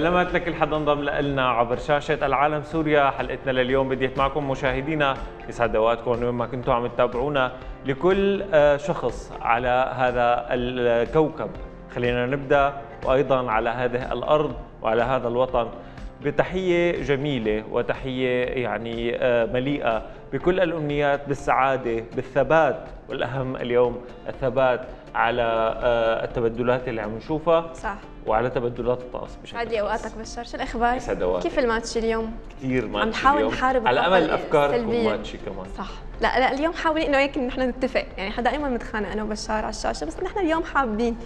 سلامات لكل حدا انضم لنا عبر شاشة العالم سوريا. حلقتنا لليوم بديت معكم مشاهدينا يسعد اوقاتكم وين ما كنتوا عم تتابعونا لكل آه، شخص على هذا الكوكب. خلينا نبدأ وأيضا على هذه الأرض وعلى هذا الوطن بتحية جميلة وتحية يعني آه، مليئة بكل الأمنيات بالسعادة بالثبات. والأهم اليوم الثبات على آه، التبدلات اللي عم نشوفها. صح. وعلى تبدلات الطقس بشكل عادي أوقاتك بشار شو الاخبار؟ يسعد أوقاتك كيف الماتش اليوم؟ كثير ماتش عم نحاول. نحارب على أمل الأفكار تكون. ماتشي كمان صح لا لا اليوم حاولين إنه هيك نحن نتفق يعني حدا دائما متخانق أنا وبشار على الشاشة بس نحن اليوم حابين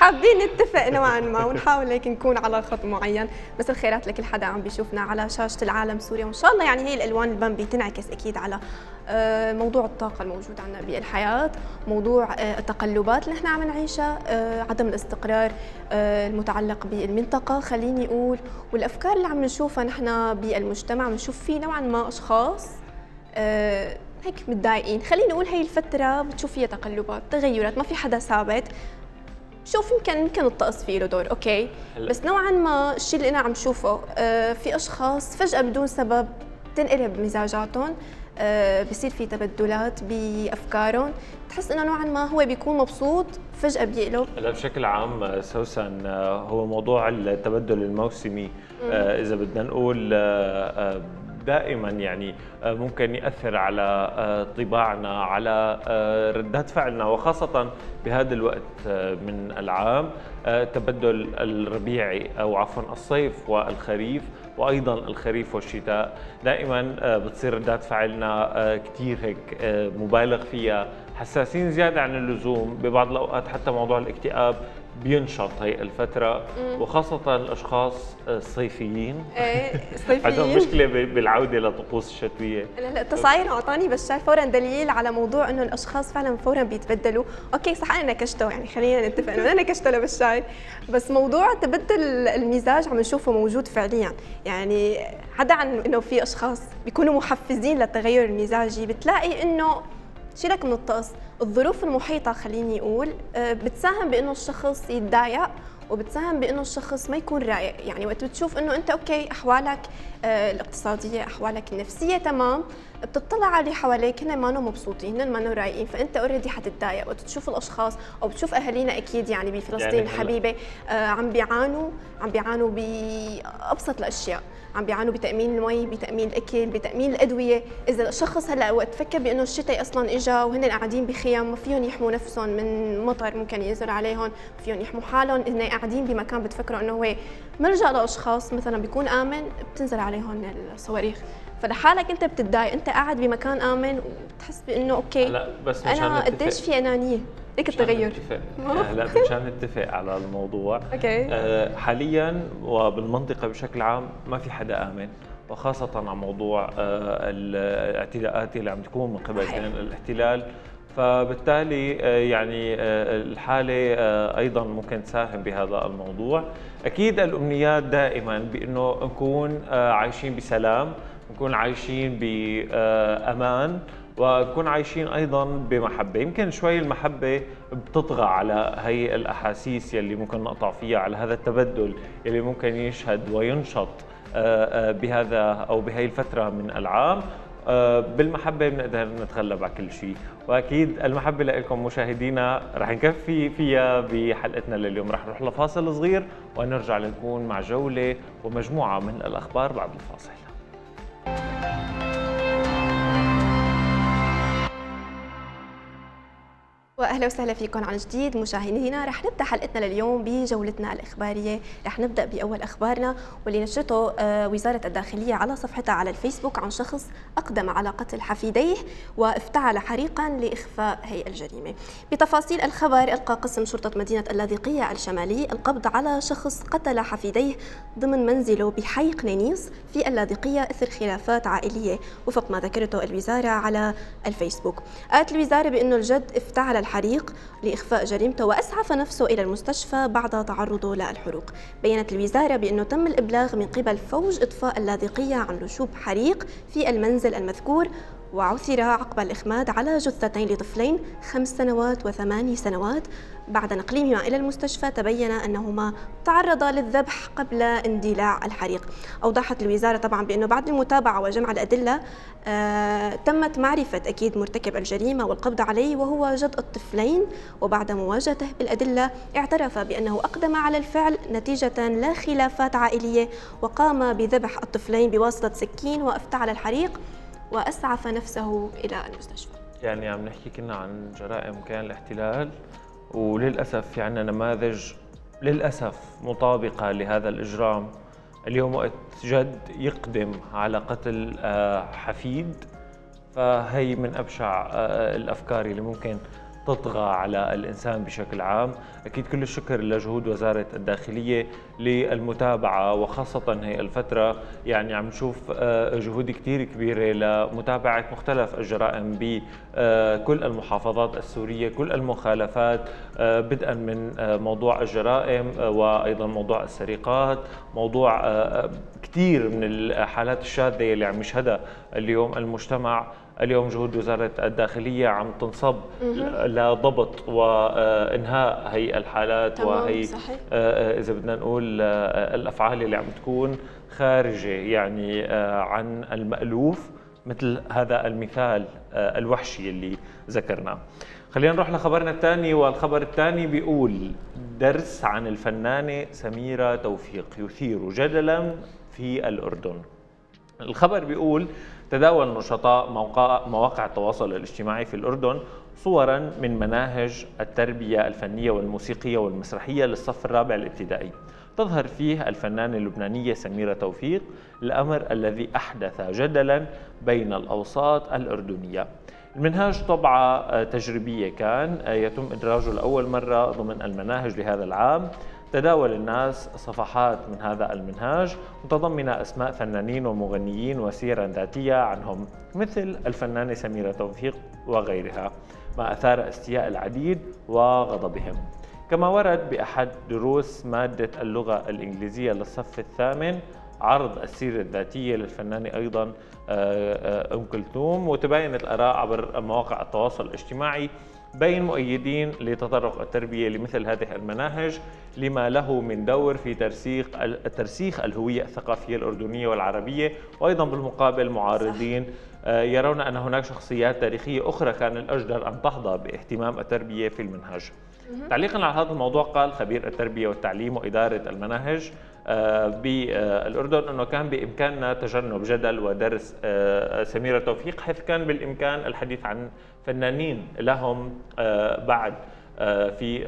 حابين نتفق نوعا ما ونحاول هيك نكون على خط معين بس الخيرات لكل حدا عم بيشوفنا على شاشة العالم سوريا وإن شاء الله يعني هي الألوان البامبي تنعكس أكيد على موضوع الطاقة الموجود عندنا بالحياة موضوع آه، التقلبات اللي نحن عم نعيشها آه، عدم الاستقرار آه، المتعلق بالمنطقة خليني أقول والأفكار اللي عم نشوفها نحن بالمجتمع عم نشوف في نوعا ما أشخاص آه، هيك متضايقين. خليني أقول هي الفترة بتشوف فيها تقلبات تغيرات ما في حدا ثابت. شوف يمكن يمكن الطقس فيه له دور أوكي؟ هلا. بس نوعا ما الشيء اللي أنا عم شوفه آه، في أشخاص فجأة بدون سبب تنقلب مزاجاتهم آه، بصير في تبدلات بأفكارهم. تحس إنه نوعا ما هو بيكون مبسوط فجأة بيقلب. هلا بشكل عام آه، سوسن آه، هو موضوع التبدل الموسمي. آه، إذا بدنا نقول آه، آه، دائما يعني آه، ممكن يأثر على آه، طباعنا على آه، ردات فعلنا وخاصة بهذا الوقت من العام. تبدل الربيعي أو عفوا الصيف والخريف وأيضا الخريف والشتاء. دائما بتصير ردات فعلنا كثير هيك مبالغ فيها. حساسين زيادة عن اللزوم ببعض الأوقات حتى موضوع الاكتئاب بينشط هي الفترة وخاصة الأشخاص الصيفيين. إيه عندهم صيفيين مشكلة ب- بالعودة للطقوس الشتويه لا لا التصاير اعطاني بشار فورا دليل على موضوع إنه الأشخاص فعلا فورا بيتبدلوا، أوكي صح أنا نكشته يعني خلينا نتفق إنه أنا نكشته لبشار، بس موضوع تبدل المزاج عم نشوفه موجود فعليا، يعني حدا عن إنه في أشخاص بيكونوا محفزين للتغير المزاجي، بتلاقي إنه شيلك من الطقس، الظروف المحيطة خليني أقول آه، بتساهم بأنه الشخص يتضايق وبتساهم بإنه الشخص ما يكون رايق. يعني وقت بتشوف إنه أنت okay أحوالك آه، الاقتصادية أحوالك النفسية تمام بتطلع على اللي حواليك هن ما مبسوطين هن ما رايقين فأنت already حتتضايق. وقت تشوف الأشخاص أو بتشوف أهالينا أكيد يعني بفلسطين يعني الحبيبه آه، عم بيعانوا عم بيعانوا بأبسط الأشياء. عم بيعانوا بتأمين المي بتأمين الأكل بتأمين الأدوية. إذا الشخص هلأ وقت فكر بأنه الشتاء أصلا اجى وهن قاعدين بخيام ما فيهم يحموا نفسهم من مطر ممكن ينزل عليهم ما فيهم يحموا حالهم. هن قاعدين بمكان بتفكروا إنه هو ملجأ لأشخاص مثلا بيكون آمن بتنزل عليهم الصواريخ. فلحالك أنت بتتضايق أنت قاعد بمكان آمن وبتحس بأنه أوكي هلأ بس مشان أنا قديش في أنانية؟ هيك التغير نتفق هلا مشان نتفق على الموضوع. أوكي. آه، حاليا وبالمنطقة بشكل عام ما في حدا آمن وخاصة على موضوع آه، الاعتداءات اللي عم تكون من قبل الاحتلال. فبالتالي آه، يعني آه، الحالة آه، أيضا ممكن تساهم بهذا الموضوع. أكيد الأمنيات دائما بأنه نكون آه، عايشين بسلام نكون عايشين بأمان. ونكون عايشين أيضا بمحبة. يمكن شوي المحبة بتطغى على هي الأحاسيس يلي ممكن نقطع فيها على هذا التبدل يلي ممكن يشهد وينشط آه، آه، بهذا أو بهي الفترة من العام. آه، بالمحبة بنقدر نتغلب على كل شيء. وأكيد المحبة لكم مشاهدينا رح نكفي فيها بحلقتنا لليوم. رح نروح لفاصل صغير ونرجع لنكون مع جولة ومجموعة من الأخبار بعد الفاصل. وأهلا وسهلا فيكم عن جديد مشاهدينا رح نبدأ حلقتنا لليوم بجولتنا الإخبارية. رح نبدأ بأول أخبارنا واللي نشرته آه، وزارة الداخلية على صفحتها على الفيسبوك عن شخص أقدم على قتل حفيديه وافتعل حريقا لإخفاء هي الجريمة. بتفاصيل الخبر ألقى قسم شرطة مدينة اللاذقية الشمالي القبض على شخص قتل حفيديه ضمن منزله بحي قنينيس في اللاذقية إثر خلافات عائلية وفق ما ذكرته الوزارة على الفيسبوك. قالت الوزارة بأنه الجد افتعل الحريق لإخفاء جريمته وأسعف نفسه إلى المستشفى بعد تعرضه للحروق. بيّنت الوزارة بأنه تم الإبلاغ من قبل فوج إطفاء اللاذقية عن نشوب حريق في المنزل المذكور وعثر عقب الإخماد على جثتين لطفلين خمس سنوات وثماني سنوات. بعد نقلهما إلى المستشفى تبين أنهما تعرضا للذبح قبل اندلاع الحريق. أوضحت الوزارة طبعا بأنه بعد المتابعة وجمع الأدلة آه تمت معرفة أكيد مرتكب الجريمة والقبض عليه وهو جد الطفلين. وبعد مواجهته بالأدلة اعترف بأنه أقدم على الفعل نتيجة لا خلافات عائلية وقام بذبح الطفلين بواسطة سكين وأفتعل الحريق. وأسعف نفسه إلى المستشفى. يعني عم نحكي كنا عن جرائم كان الاحتلال وللأسف في عنا نماذج للأسف مطابقة لهذا الإجرام. اليوم وقت جد يقدم على قتل آه، حفيد فهي من أبشع آه، الأفكار اللي ممكن تطغى على الإنسان بشكل عام. أكيد كل الشكر لجهود وزارة الداخلية للمتابعة وخاصة هي الفترة. يعني عم نشوف آه، جهود كتير كبيرة لمتابعة مختلف الجرائم بكل المحافظات السورية كل المخالفات آه، بدءا من آه، موضوع الجرائم وأيضا موضوع السرقات موضوع كثير من الحالات الشاذة اللي عم يشهدها اليوم المجتمع. اليوم جهود وزارة الداخلية عم تنصب لضبط وإنهاء هي الحالات وهي صحيح. آه، آه، إذا بدنا نقول آه، الأفعال اللي عم تكون خارجة يعني عن المألوف مثل هذا المثال الوحشي اللي ذكرناه. خلينا نروح لخبرنا الثاني والخبر الثاني بيقول درس عن الفنانة سميرة توفيق يثير جدلا في الأردن. الخبر بيقول تداول نشطاء مواقع التواصل الاجتماعي في الأردن صورا من مناهج التربية الفنية والموسيقية والمسرحية للصف الرابع الابتدائي. تظهر فيه الفنانة اللبنانية سميرة توفيق الأمر الذي أحدث جدلا بين الأوساط الأردنية. المنهاج طبعة تجريبية كان يتم إدراجه لأول مرة ضمن المناهج لهذا العام. تداول الناس صفحات من هذا المنهاج متضمنة أسماء فنانين ومغنيين وسيرا ذاتية عنهم مثل الفنانة سميرة توفيق وغيرها ما أثار استياء العديد وغضبهم. كما ورد بأحد دروس مادة اللغة الإنجليزية للصف الثامن عرض السيرة الذاتية للفنانة أيضا آه، آه، أم كلثوم وتباينت الآراء عبر مواقع التواصل الاجتماعي بين مؤيدين لتطرق التربية لمثل هذه المناهج لما له من دور في ترسيخ ترسيخ الهوية الثقافية الأردنية والعربية وأيضا بالمقابل معارضين. آه، يرون أن هناك شخصيات تاريخية أخرى كان الأجدر أن تحظى باهتمام التربية في المنهج. تعليقا على هذا الموضوع قال خبير التربية والتعليم وإدارة المناهج آه، بالأردن أنه كان بإمكاننا تجنب جدل ودرس آه، سميرة توفيق حيث كان بالإمكان الحديث عن فنانين لهم آه، بعد في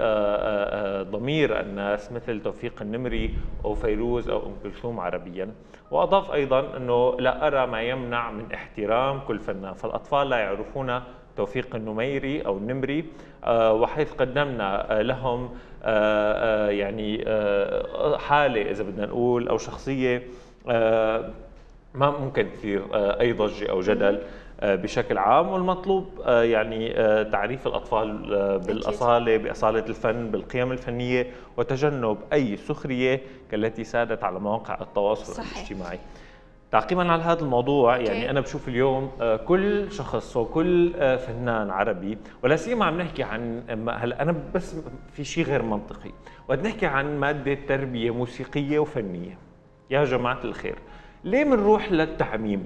ضمير الناس مثل توفيق النمري أو فيروز أو أم كلثوم عربيا. وأضاف أيضا إنه لا أرى ما يمنع من احترام كل فنان. فالأطفال لا يعرفون توفيق النميري أو النمري وحيث قدمنا لهم آه، آه، يعني آه، حالة إذا بدنا نقول أو شخصية ما ممكن تثير أي ضجة أو جدل. بشكل عام والمطلوب يعني تعريف الأطفال بالأصالة بأصالة الفن بالقيم الفنية وتجنب أي سخرية كالتي سادت على مواقع التواصل صحيح. الاجتماعي. تعقيبا على هذا الموضوع يعني أنا بشوف اليوم آه، كل شخص وكل آه، فنان عربي ولا سيما عم نحكي عن هلا أنا بس في شيء غير منطقي وقت نحكي عن مادة تربية موسيقية وفنية. يا جماعة الخير ليه بنروح للتعميم؟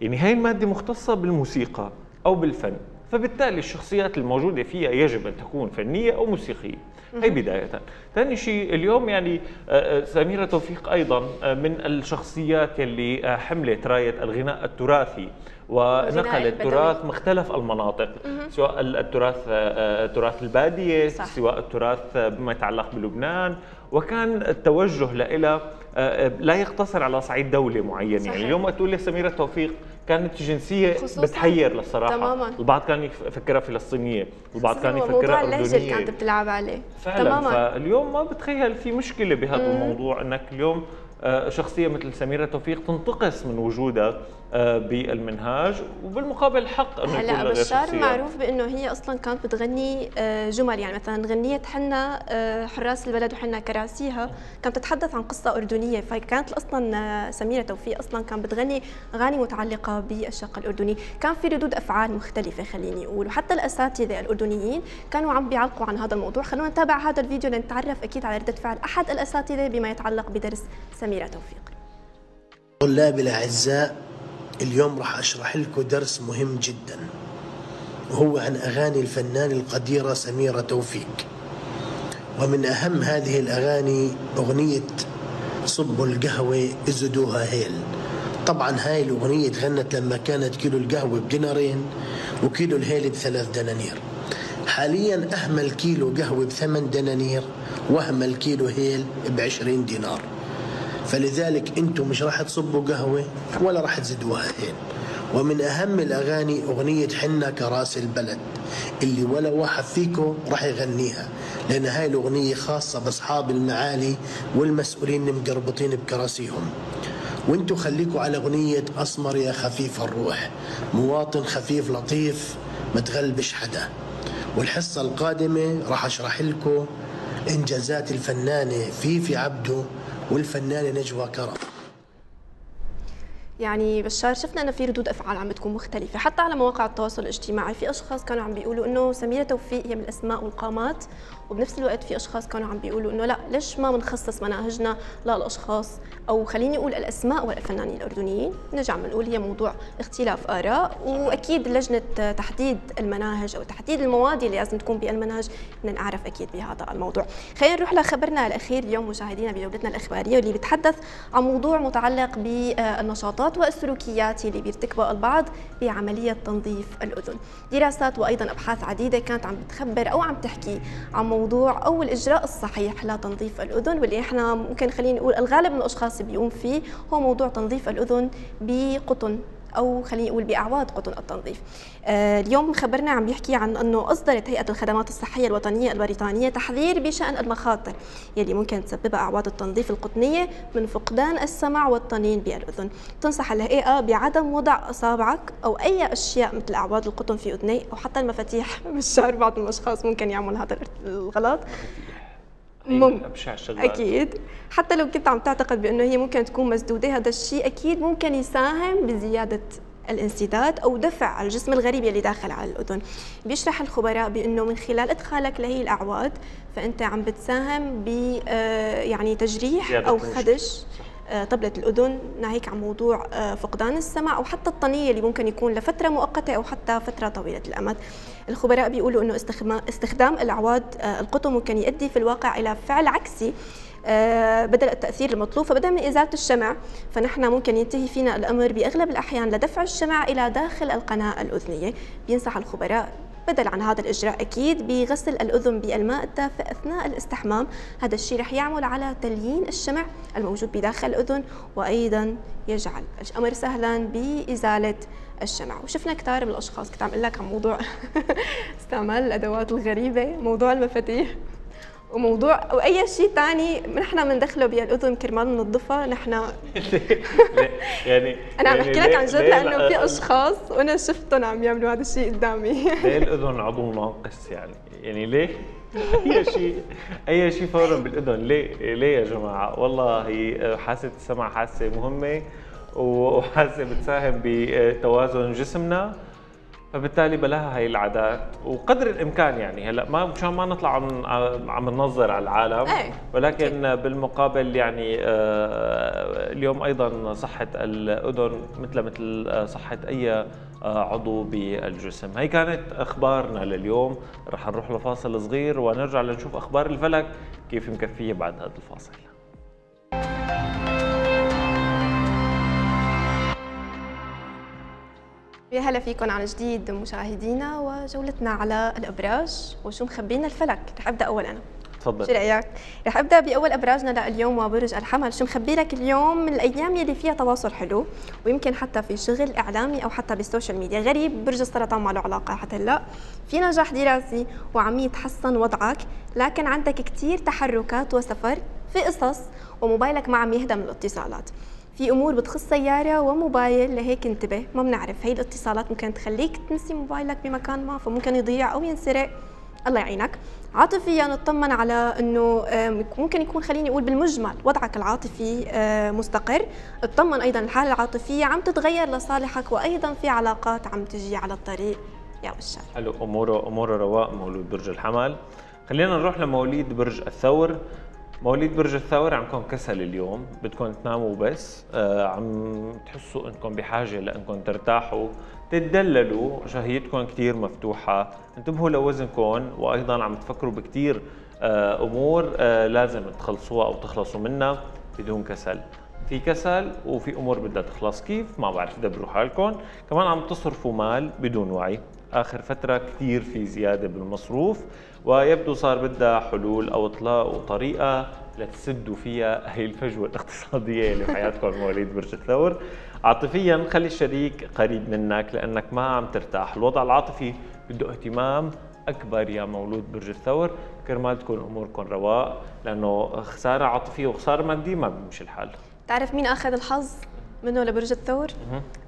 يعني هاي المادة مختصة بالموسيقى أو بالفن. فبالتالي الشخصيات الموجودة فيها يجب أن تكون فنية أو موسيقية. هي بداية. ثاني شيء اليوم يعني آه، آه، سميرة توفيق أيضا آه، من الشخصيات اللي حملت راية الغناء التراثي ونقلت تراث مختلف المناطق سواء التراث تراث البادية صح. سواء التراث بما يتعلق بلبنان. وكان التوجه لها لا يقتصر على صعيد دولة معينة. يعني. يعني اليوم تقول لي سميرة توفيق كانت جنسية بتحير للصراحة. تماما. البعض كان يفكرها فلسطينية البعض كان يفكرها أردنية اللهجة كانت بتلعب عليه. فعلا. تماما. فاليوم ما بتخيل في مشكلة بهذا الموضوع إنك اليوم شخصية مثل سميرة توفيق تنتقص من وجودها آه، بالمنهاج وبالمقابل حق أنه هلا بشار معروف بأنه هي أصلا كانت بتغني آه، جمل يعني مثلا غنية حنا آه، حراس البلد وحنا كراسيها كانت تتحدث عن قصة أردنية فكانت أصلا سميرة توفيق أصلا كانت بتغني أغاني متعلقة بالشق الأردني. كان في ردود أفعال مختلفة خليني أقول. وحتى الأساتذة الأردنيين كانوا عم بيعلقوا عن هذا الموضوع. خلونا نتابع هذا الفيديو لنتعرف أكيد على ردة فعل أحد الأساتذة بما يتعلق بدرس سميره توفيق. طلابي الأعزاء اليوم راح أشرح لكم درس مهم جدا وهو عن أغاني الفنان القديرة سميرة توفيق. ومن أهم هذه الأغاني أغنية صبوا القهوة ازدوها هيل. طبعا هاي الأغنية تغنت لما كانت كيلو القهوة بدينارين وكيلو الهيل بثلاث دنانير. حاليا أهمل كيلو قهوة بثمان دنانير وأهمل كيلو هيل بعشرين دينار. فلذلك أنتم مش راح تصبوا قهوة ولا راح تزيدوها هين ومن أهم الأغاني أغنية حنا كرأس البلد اللي ولا واحد فيكم راح يغنيها لأن هاي الأغنية خاصة بأصحاب المعالي والمسؤولين المقربطين بكراسيهم. وأنتم خليكوا على أغنية أسمر يا خفيف الروح مواطن خفيف لطيف ما تغلبش حدا. والحصة القادمة راح أشرح لكم إنجازات الفنانة فيفي عبده والفنانة نجوى كرم. يعني بشار شفنا إنه في ردود أفعال عم بتكون مختلفة حتى على مواقع التواصل الاجتماعي في أشخاص كانوا عم بيقولوا إنه سميره توفيق هي من الأسماء والقامات وبنفس الوقت في أشخاص كانوا عم بيقولوا إنه لا ليش ما بنخصص مناهجنا للأشخاص؟ أو خليني أقول الأسماء والفنانين الأردنيين نرجع بنقول هي موضوع اختلاف آراء وأكيد لجنة تحديد المناهج أو تحديد المواد اللي لازم تكون بالمنهج بدنا نعرف أكيد بهذا الموضوع. خلينا نروح لخبرنا الأخير اليوم مشاهدينا بجولتنا الإخبارية واللي بيتحدث عن موضوع متعلق بالنشاطات والسلوكيات اللي بيرتكبها البعض بعملية تنظيف الأذن. دراسات وأيضا أبحاث عديدة كانت عم بتخبر أو عم تحكي عن موضوع أو الإجراء الصحيح لتنظيف الأذن واللي إحنا ممكن خلينا نقول الغالب من الأشخاص بيقوم فيه هو موضوع تنظيف الأذن بقطن. أو خلينا نقول باعواد قطن التنظيف. آه اليوم خبرنا عم بيحكي عن إنه أصدرت هيئة الخدمات الصحية الوطنية البريطانية تحذير بشأن المخاطر يلي ممكن تسببها اعواد التنظيف القطنية من فقدان السمع والطنين بالأذن. تنصح الهيئة بعدم وضع أصابعك أو أي أشياء مثل اعواد القطن في أذني أو حتى المفاتيح بالشعر بعض الأشخاص ممكن يعمل هذا الغلط. مم. ابشع الشغلات أكيد. حتى لو كنت عم تعتقد بأنه هي ممكن تكون مسدودة هذا الشيء أكيد ممكن يساهم بزيادة الانسداد أو دفع الجسم الغريب يلي داخل على الأذن. بيشرح الخبراء بأنه من خلال إدخالك لهي الأعواد فأنت عم بتساهم ب آه، يعني تجريح أو خدش. طبلة الأذن ناهيك عن موضوع آه، فقدان السمع أو حتى الطنية اللي ممكن يكون لفترة مؤقتة أو حتى فترة طويلة الأمد. الخبراء بيقولوا أنه استخدام الأعواد آه، القطن ممكن يؤدي في الواقع إلى فعل عكسي بدل التأثير المطلوب فبدل من إزالة الشمع فنحن ممكن ينتهي فينا الأمر بأغلب الأحيان لدفع الشمع إلى داخل القناة الأذنية. بينصح الخبراء بدل عن هذا الإجراء أكيد بغسل الأذن بالماء الدافئ أثناء الاستحمام. هذا الشيء رح يعمل على تليين الشمع الموجود بداخل الأذن وأيضا يجعل الأمر سهلا بإزالة الشمع. وشفنا كثير من الأشخاص كنت عم أقول لك عن موضوع استعمال الأدوات الغريبة موضوع المفاتيح. وموضوع وأي شيء ثاني نحن بندخله بالاذن كرمال ننظفها نحن يعني أنا عم يعني بحكي لك عن جد لأنه في أشخاص وأنا شفتهم عم يعملوا هذا الشيء قدامي. ليه الأذن عضو ناقص يعني؟ يعني ليه؟ أي شيء أي شيء فورا بالأذن. ليه ليه يا جماعة؟ والله هي حاسة السمع حاسة مهمة وحاسة بتساهم بتوازن جسمنا. فبالتالي بلاها هاي العادات وقدر الإمكان يعني هلا ما مشان ما نطلع عم عم ننظر على العالم أي. ولكن. بالمقابل يعني آه، اليوم أيضا صحة الأذن مثل مثل آه، صحة أي آه، عضو بالجسم هي كانت أخبارنا لليوم رح نروح لفاصل صغير ونرجع لنشوف أخبار الفلك كيف مكفية بعد هذا الفاصل يا هلا فيكم عن جديد مشاهدينا وجولتنا على الأبراج وشو مخبينا الفلك. رح أبدأ أول أنا. تفضل. شو رأيك؟ رح أبدأ بأول أبراجنا لليوم وبرج الحمل، شو مخبي لك اليوم؟ من الأيام يلي فيها تواصل حلو ويمكن حتى في شغل إعلامي أو حتى بال social media، غريب برج السرطان ما له علاقة حتى هلأ، في نجاح دراسي وعم يتحسن وضعك، لكن عندك كثير تحركات وسفر في قصص وموبايلك ما عم يهدى من الاتصالات. في أمور بتخص سيارة وموبايل لهيك انتبه ما بنعرف. هي الاتصالات ممكن تخليك تنسي موبايلك بمكان ما فممكن يضيع أو ينسرق. الله يعينك. عاطفيا نطمن على إنه ممكن يكون خليني أقول بالمجمل وضعك العاطفي مستقر. اطمن أيضا الحالة العاطفية عم تتغير لصالحك وأيضا في علاقات عم تجي على الطريق. يا بشار حلو. اموره أموره رواق مولود برج الحمل. خلينا نروح لمواليد برج الثور. مواليد برج الثور عندكم كسل اليوم بدكم تناموا بس آه عم تحسوا إنكم بحاجة لإنكم ترتاحوا تتدللوا شهيتكم كثير مفتوحة. انتبهوا لوزنكم وأيضا عم تفكروا بكثير آه أمور آه لازم تخلصوها أو تخلصوا منها بدون كسل. في كسل وفي أمور بدها تخلص كيف؟ ما بعرف دبروا حالكم. كمان عم تصرفوا مال بدون وعي. آخر فترة كثير في زيادة بالمصروف ويبدو صار بدها حلول أو تلاقوا طريقه لتسدوا فيها هي الفجوة الاقتصادية اللي بحياتكم مواليد برج الثور عاطفيا خلي الشريك قريب منك لأنك ما عم ترتاح. الوضع العاطفي بده اهتمام أكبر يا مولود برج الثور كرمال تكون أموركم رواق لأنه خسارة عاطفية وخسارة مادية ما بيمشي الحال. تعرف مين آخذ الحظ؟ منه لبرج الثور؟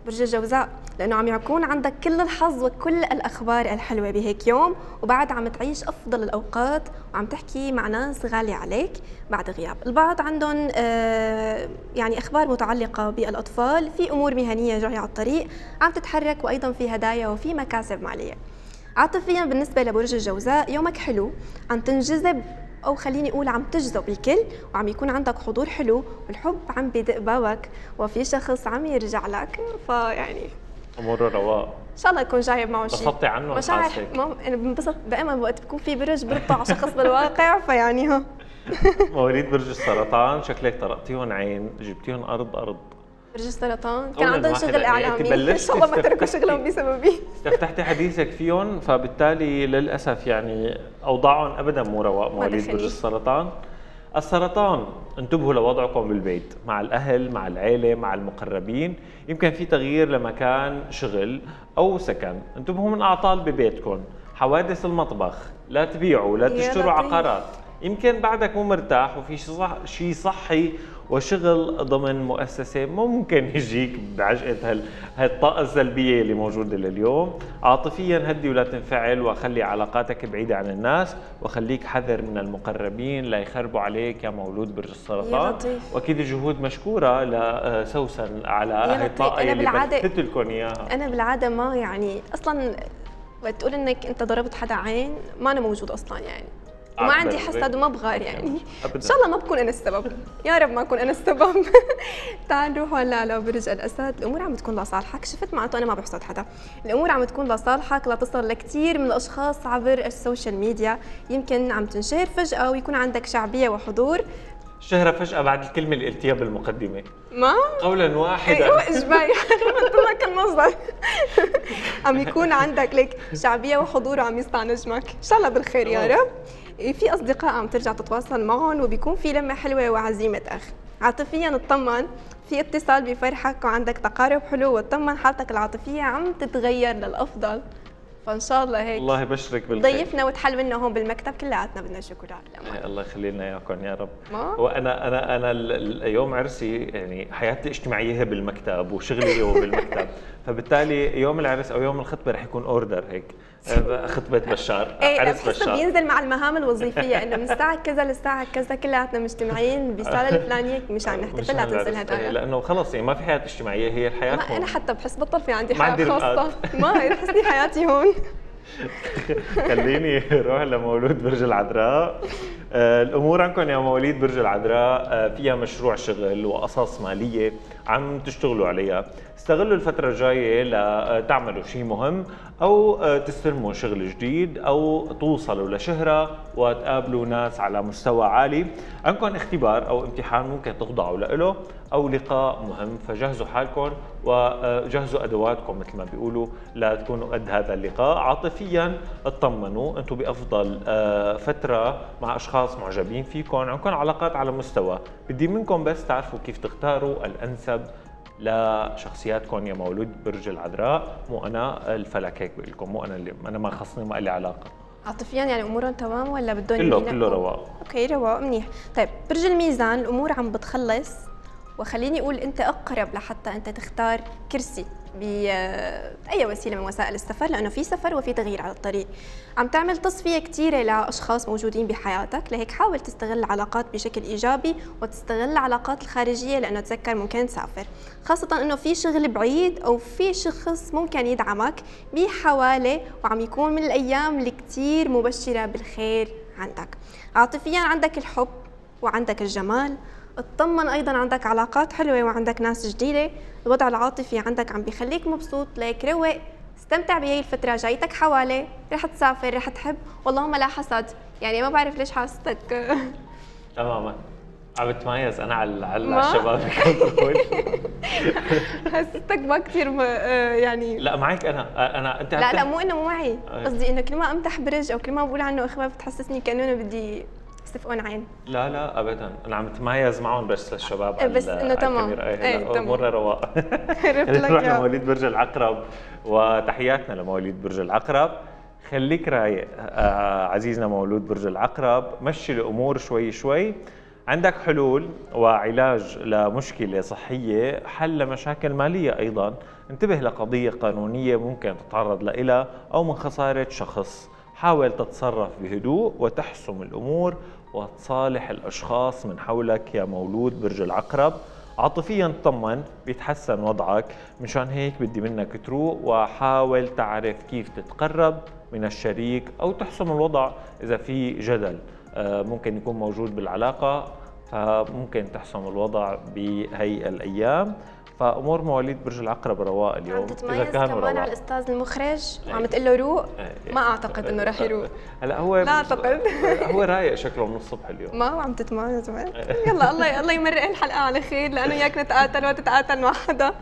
برج الجوزاء. لأنه عم يكون عندك كل الحظ وكل الأخبار الحلوة بهيك يوم وبعد عم تعيش أفضل الأوقات وعم تحكي مع ناس غالية عليك بعد غياب. البعض عندهم آه يعني أخبار متعلقة بالأطفال في أمور مهنية جاية على الطريق عم تتحرك وأيضا في هدايا وفي مكاسب مالية. عاطفيا بالنسبة لبرج الجوزاء يومك حلو. عم تنجذب أو خليني أقول عم تجذب الكل وعم يكون عندك حضور حلو والحب عم بدق بابك وفي شخص عم يرجع لك. فيعني اموره رواق. إن شاء الله يكون جايب معه شيء. بسطي عنه مشاعر أنا بنبسط دائما وقت بكون في برج بربطه شخص بالواقع فيعني ها مواليد برج السرطان شكلك طرقتيهم عين جبتيهم أرض أرض. برج السرطان كان عندهم شغل إعلامي. إن شاء الله ما تركوا شغلهم بسببي استفتحتي حديثك فيهم فبالتالي للأسف يعني أوضاعهم ابدا مو رواق مواليد برج السرطان السرطان انتبهوا لوضعكم بالبيت مع الأهل مع العيلة مع المقربين. يمكن في تغيير لمكان شغل أو سكن. انتبهوا من أعطال ببيتكم. حوادث المطبخ لا تبيعوا لا تشتروا عقارات. يمكن بعدك مو مرتاح وفي شيء صحي وشغل ضمن مؤسسة ممكن يجيك بعجقة هالطاقة السلبية اللي موجودة لليوم. عاطفيا هدي ولا تنفعل وخلي علاقاتك بعيدة عن الناس وخليك حذر من المقربين لا يخربوا عليك يا مولود برج السرطان وأكيد الجهود مشكورة لسوسن على هاي الطاقة اللي بثت لكم إياها. أنا بالعادة ما يعني أصلا وقت تقول إنك أنت ضربت حدا عين ما أنا موجود أصلا يعني. وما عندي حسد وما بغار يعني. إن شاء الله ما بكون أنا السبب. يا رب ما أكون أنا السبب. تعال نروح هلا لبرج الأسد. الأمور عم تكون لصالحك. شفت معناته أنا ما بحسد حدا. الأمور عم تكون لصالحك لتصل لكثير من الأشخاص عبر ال social media. يمكن عم تنشهر فجأة ويكون عندك شعبية وحضور. شهرة فجأة بعد الكلمة اللي قلتيها بالمقدمة. ما؟ قولا واحدا. أيوه اجباري لك المصدر عم يكون عندك ليك شعبية وحضور وعم يسطع نجمك إن شاء الله بالخير يا رب. في أصدقاء عم ترجع تتواصل معهم وبيكون في لمة حلوة وعزيمة أخ. عاطفيا اطمن في اتصال بفرحك وعندك تقارب حلو واطمن حالتك العاطفية عم تتغير للأفضل. فإن شاء الله هيك الله يبشرك بالخير. ضيفنا وتحلونا هون بالمكتب. كلياتنا بدنا شكرا الله يخلي لنا إياكم يا رب. ما؟ وأنا أنا أنا اليوم عرسي يعني حياتي الاجتماعيه هي بالمكتب وشغلي هو بالمكتب. فبالتالي يوم العرس أو يوم الخطبة رح يكون أوردر هيك. خطبة بشار. إيه عرس بشار. بينزل مع المهام الوظيفية إنه من الساعة كذا للساعة كذا كلياتنا مجتمعين بالصاله الفلانية مش عم نحتفل لا تنزل هدايا لأنه خلص يعني ما في حياة اجتماعية هي الحياة ما أنا حتى بحس بطل في عندي حياة خاصة. ما بحسني حياتي هون. خليني أروح لمولود برج العذراء. آه، الأمور عندكم يا مواليد برج العذراء آه، فيها مشروع شغل وقصص مالية عم تشتغلوا عليها. استغلوا الفترة الجاية لتعملوا شيء مهم أو آه، تستلموا شغل جديد أو توصلوا لشهرة وتقابلوا ناس على مستوى عالي. عندكم اختبار أو امتحان ممكن تخضعوا له أو لقاء مهم فجهزوا حالكم وجهزوا أدواتكم مثل ما بيقولوا لتكونوا قد هذا اللقاء. عاطفيا اطمنوا أنتم بأفضل فترة مع أشخاص معجبين فيكم. عندكم علاقات على مستوى. بدي منكم بس تعرفوا كيف تختاروا الأنسب لشخصياتكم. يا مولود برج العذراء مو أنا الفلك هيك بقول لكم مو أنا اللي أنا ما خصني ما لي علاقة. عاطفيا يعني أمورهم تمام ولا بدهم كله؟ كله رواق. أوكي رواق منيح. طيب برج الميزان الأمور عم بتخلص. وخليني أقول أنت أقرب لحتى أنت تختار كرسي باي وسيلة من وسائل السفر لأنه في سفر وفي تغيير على الطريق. عم تعمل تصفية كثيره لأشخاص موجودين بحياتك لهيك حاول تستغل العلاقات بشكل إيجابي وتستغل العلاقات الخارجية لأنه تذكر ممكن تسافر. خاصة إنه في شغل بعيد أو في شخص ممكن يدعمك بحوالة وعم يكون من الأيام الكثير مبشرة بالخير عندك. عاطفيا عندك الحب وعندك الجمال اطمن أيضا عندك علاقات حلوة وعندك ناس جديدة الوضع العاطفي عندك عم بيخليك مبسوط. ليك روق استمتع بهي الفترة جايتك حوالي رح تسافر رح تحب. واللهم لا حسد يعني ما بعرف ليش حاستك تماما. عم بتميز. أنا على على؟ الشباب حسيتك ما كثير يعني. لا معك أنا. أنا أنت لا لا مو إنه مو معي. أي. قصدي إنه كل ما امدح برج أو كل ما بقول عنه أخوة بتحسسني كأنه أنا بدي استفقون عين. لا لا ابدا. أنا عم اتميز معهم بس للشباب إيه، بس على تمام. إيه إيه،. مرة رواق إياها. لمواليد برج العقرب وتحياتنا لمواليد برج العقرب خليك رايق آه عزيزنا مولود برج العقرب مشي الأمور شوي شوي. عندك حلول وعلاج لمشكلة صحية حل لمشاكل مالية أيضا. انتبه لقضية قانونية ممكن تتعرض لها أو من خسارة شخص. حاول تتصرف بهدوء وتحسم الأمور وتصالح الأشخاص من حولك يا مولود برج العقرب. عاطفيا طمن بيتحسن وضعك. مشان هيك بدي منك تروق وحاول تعرف كيف تتقرب من الشريك أو تحسم الوضع إذا في جدل. آه، ممكن يكون موجود بالعلاقة فممكن تحسم الوضع بهي الأيام. فأمور مواليد برج العقرب رواق اليوم. عم تتميز كمان على الأستاذ المخرج؟ وعم إيه. تقول له روق؟ إيه. ما أعتقد إنه رح يروق. هلا هو لا أعتقد. هو رايق شكله من الصبح اليوم. ما عم تتميز. يلا الله الله يمرق الحلقة على خير لأنه اياك نتقاتل وتتقاتل مع حدا.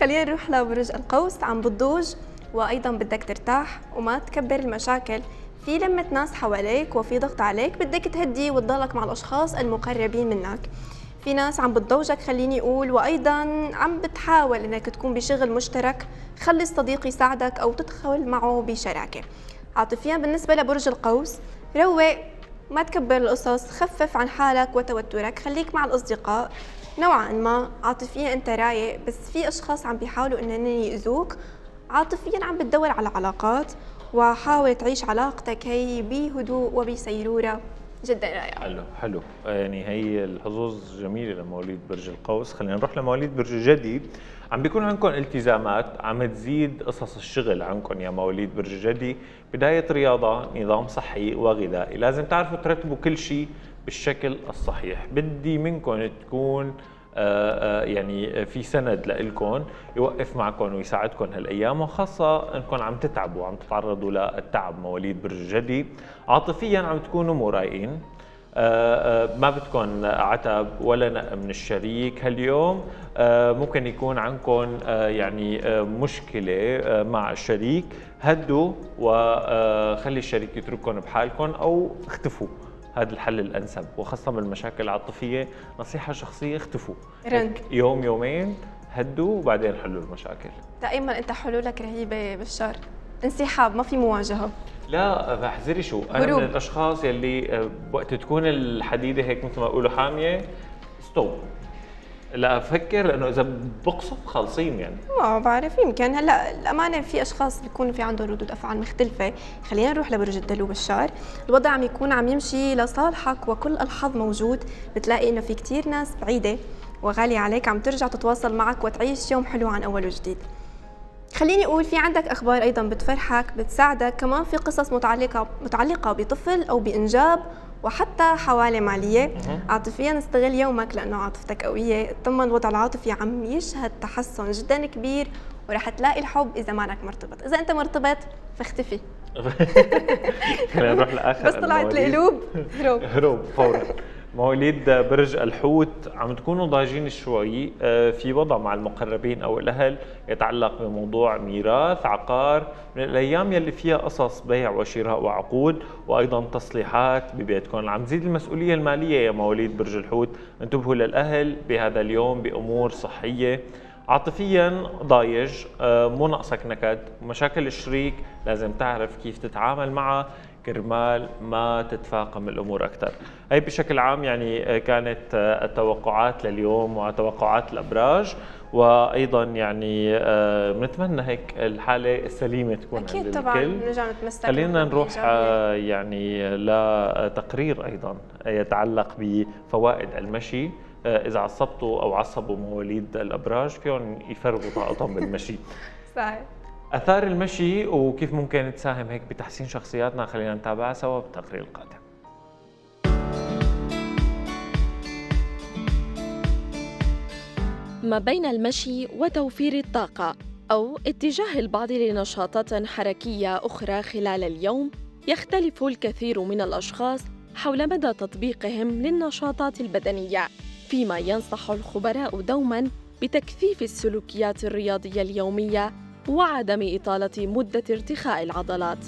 خلينا نروح لبرج القوس عم بتضوج وأيضا بدك ترتاح وما تكبر المشاكل. في لمة ناس حواليك وفي ضغط عليك بدك تهدي وتضلك مع الأشخاص المقربين منك. في ناس عم بتضوجك خليني أقول وأيضا عم بتحاول إنك تكون بشغل مشترك خلي الصديق يساعدك أو تدخل معه بشراكة. عاطفيا بالنسبة لبرج القوس روق ما تكبر القصص خفف عن حالك وتوترك خليك مع الأصدقاء. نوعا ما عاطفيا أنت رايق بس في أشخاص عم بيحاولوا إنهم يأذوك عاطفيا عم بتدور على علاقات وحاول تعيش علاقتك هي بهدوء وبسيرورة. جدا رائعة حلو حلو. يعني هي الحظوظ جميلة لمواليد برج القوس. خلينا نروح لمواليد برج الجدي عم بيكون عندكم التزامات عم تزيد قصص الشغل عندكم يا مواليد برج الجدي بداية رياضة نظام صحي وغذائي. لازم تعرفوا ترتبوا كل شيء بالشكل الصحيح. بدي منكم تكون آه، آه، يعني في سند لإلكم يوقف معكم ويساعدكم هالأيام وخاصة انكم عم تتعبوا عم تتعرضوا للتعب مواليد برج الجدي عاطفيا عم تكونوا مو رايقين. آه، آه، ما بدكم عتب ولا نق من الشريك هاليوم. آه، ممكن يكون عندكم آه، يعني آه، مشكلة آه، مع الشريك. هدوا وخلي الشريك يترككم بحالكم أو اختفوا. هذا الحل الأنسب وخاصة بالمشاكل العاطفية نصيحة شخصية اختفوا. رند. هيك يوم يومين هدوا وبعدين حلوا المشاكل. دائما أنت حلولك رهيبة بالشر انسحاب ما في مواجهة. لا بحذري شو. أنا هروب. من الأشخاص يلي وقت تكون الحديدة هيك مثل ما بيقولوا حامية ستوب لا أفكر لأنه إذا بقصف خالصين يعني. ما بعرف يمكن هلأ الأمانة في أشخاص بيكون في عندهم ردود أفعال مختلفة. خلينا نروح لبرج الدلو بشار الوضع عم يكون عم يمشي لصالحك وكل الحظ موجود. بتلاقي إنه في كتير ناس بعيدة وغالية عليك. عم ترجع تتواصل معك وتعيش يوم حلو عن أول وجديد. خليني أقول في عندك أخبار أيضا بتفرحك بتساعدك. كمان في قصص متعلقة متعلقة بطفل أو بإنجاب وحتى حوالي مالية. عاطفيا استغل يومك لأنه عاطفتك قوية. اطمن الوضع العاطفي عم يشهد تحسن جدا كبير ورح تلاقي الحب إذا مانك مرتبط. إذا أنت مرتبط فاختفي. خلينا نروح لآخر بس طلعت. القلوب هروب. هروب فورا. مواليد برج الحوت عم تكونوا ضاجين شوي آه، في وضع مع المقربين أو الأهل يتعلق بموضوع ميراث عقار من الأيام يلي فيها قصص بيع وشراء وعقود وأيضا تصليحات ببيتكم. عم تزيد المسؤولية المالية يا مواليد برج الحوت. انتبهوا للأهل بهذا اليوم بأمور صحية. عاطفيا ضايج آه، مو ناقصك نكد. مشاكل الشريك لازم تعرف كيف تتعامل معها كرمال ما تتفاقم الأمور أكثر. هي بشكل عام يعني كانت التوقعات لليوم وتوقعات الأبراج وأيضا يعني آه، بنتمنى هيك الحالة السليمة تكون أكيد عند طبعا الكل. نرجع نتمسك خلينا نروح آه، يعني لتقرير أيضا يتعلق بفوائد المشي. آه، إذا عصبتوا أو عصبوا مواليد الأبراج فيهم يفرغوا طاقتهم بالمشي. صحيح. أثار المشي وكيف ممكن تساهم هيك بتحسين شخصياتنا. خلينا نتابعها سوا بالتقرير القادم. ما بين المشي وتوفير الطاقة أو اتجاه البعض لنشاطات حركية أخرى خلال اليوم يختلف الكثير من الأشخاص حول مدى تطبيقهم للنشاطات البدنية. فيما ينصح الخبراء دوما بتكثيف السلوكيات الرياضية اليومية وعدم إطالة مدة ارتخاء العضلات.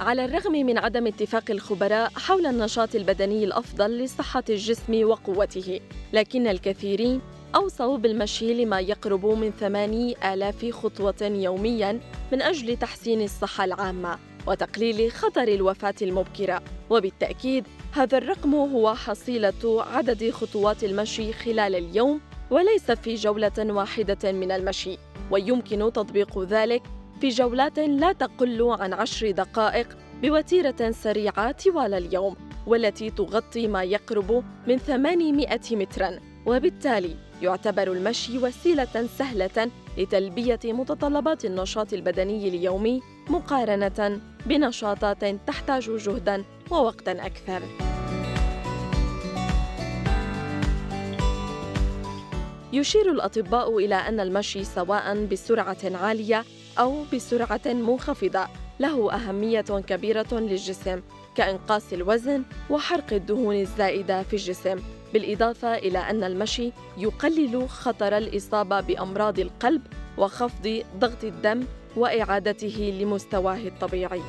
على الرغم من عدم اتفاق الخبراء حول النشاط البدني الأفضل لصحة الجسم وقوته لكن الكثيرين أوصوا بالمشي لما يقرب من ثماني آلاف خطوة يومياً من أجل تحسين الصحة العامة وتقليل خطر الوفاة المبكرة. وبالتأكيد هذا الرقم هو حصيلة عدد خطوات المشي خلال اليوم وليس في جولة واحدة من المشي ويمكن تطبيق ذلك في جولات لا تقل عن عشر دقائق بوتيرة سريعة طوال اليوم والتي تغطي ما يقرب من 800 متراً. وبالتالي يعتبر المشي وسيلة سهلة لتلبية متطلبات النشاط البدني اليومي مقارنة بنشاطات تحتاج جهداً ووقتاً أكثر. يشير الأطباء إلى أن المشي سواء بسرعة عالية أو بسرعة منخفضة له أهمية كبيرة للجسم كإنقاص الوزن وحرق الدهون الزائدة في الجسم بالإضافة إلى أن المشي يقلل خطر الإصابة بأمراض القلب وخفض ضغط الدم وإعادته لمستواه الطبيعي.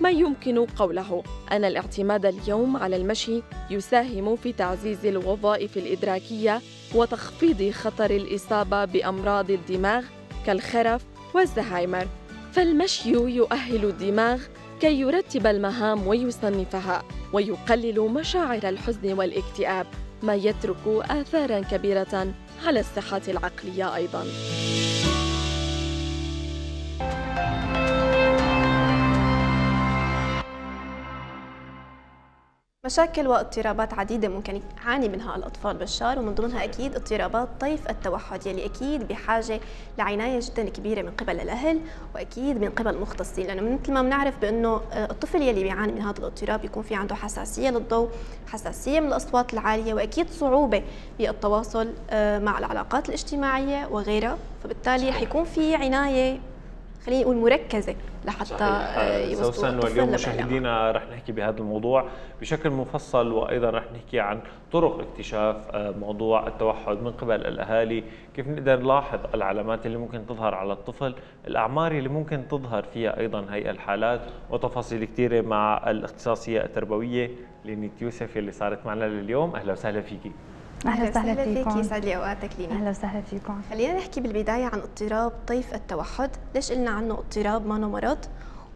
ما يمكن قوله أن الاعتماد اليوم على المشي يساهم في تعزيز الوظائف الإدراكية وتخفيض خطر الإصابة بأمراض الدماغ كالخرف والزهايمر فالمشي يؤهل الدماغ كي يرتب المهام ويصنفها ويقلل مشاعر الحزن والاكتئاب ما يترك آثاراً كبيرة على الصحة العقلية أيضاً. مشاكل واضطرابات عديدة ممكن يعاني منها الأطفال بشار ومن ضمنها أكيد اضطرابات طيف التوحد يلي أكيد بحاجة لعناية جدا كبيرة من قبل الأهل وأكيد من قبل المختصين لأنه مثل ما بنعرف بأنه الطفل يلي بيعاني من هذا الاضطراب يكون في عنده حساسية للضوء حساسية من الأصوات العالية وأكيد صعوبة بالتواصل آه، مع العلاقات الاجتماعية وغيرها فبالتالي حيكون في عناية خلينا نقول مركزة لحتى يوصلوا واليوم مشاهدينا رح نحكي بهذا الموضوع بشكل مفصل وأيضا رح نحكي عن طرق اكتشاف آه، موضوع التوحد من قبل الأهالي كيف نقدر نلاحظ العلامات اللي ممكن تظهر على الطفل الأعمار اللي ممكن تظهر فيها أيضا هي الحالات وتفاصيل كثيره مع الاختصاصية التربوية لينيت يوسف اللي صارت معنا لليوم. أهلا وسهلا فيكي أهلا وسهلا فيك يسعد لي أوقاتك لينا. أهلا وسهلا فيكم. خلينا نحكي بالبداية عن اضطراب طيف التوحد. ليش قلنا عنه اضطراب ما مرض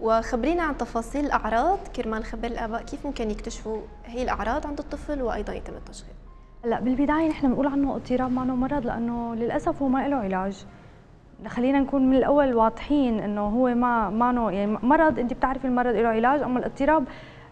وخبرينا عن تفاصيل الأعراض. كرمال نخبر الآباء كيف ممكن يكتشفوا هي الأعراض عند الطفل وأيضا يتم التشخيص؟ هلأ بالبداية نحن بنقول عنه اضطراب ما مرض لأنه للأسف هو ما له علاج. خلينا نكون من الأول واضحين إنه هو ما ما يعني مرض أنت بتعرفي المرض له علاج أما الاضطراب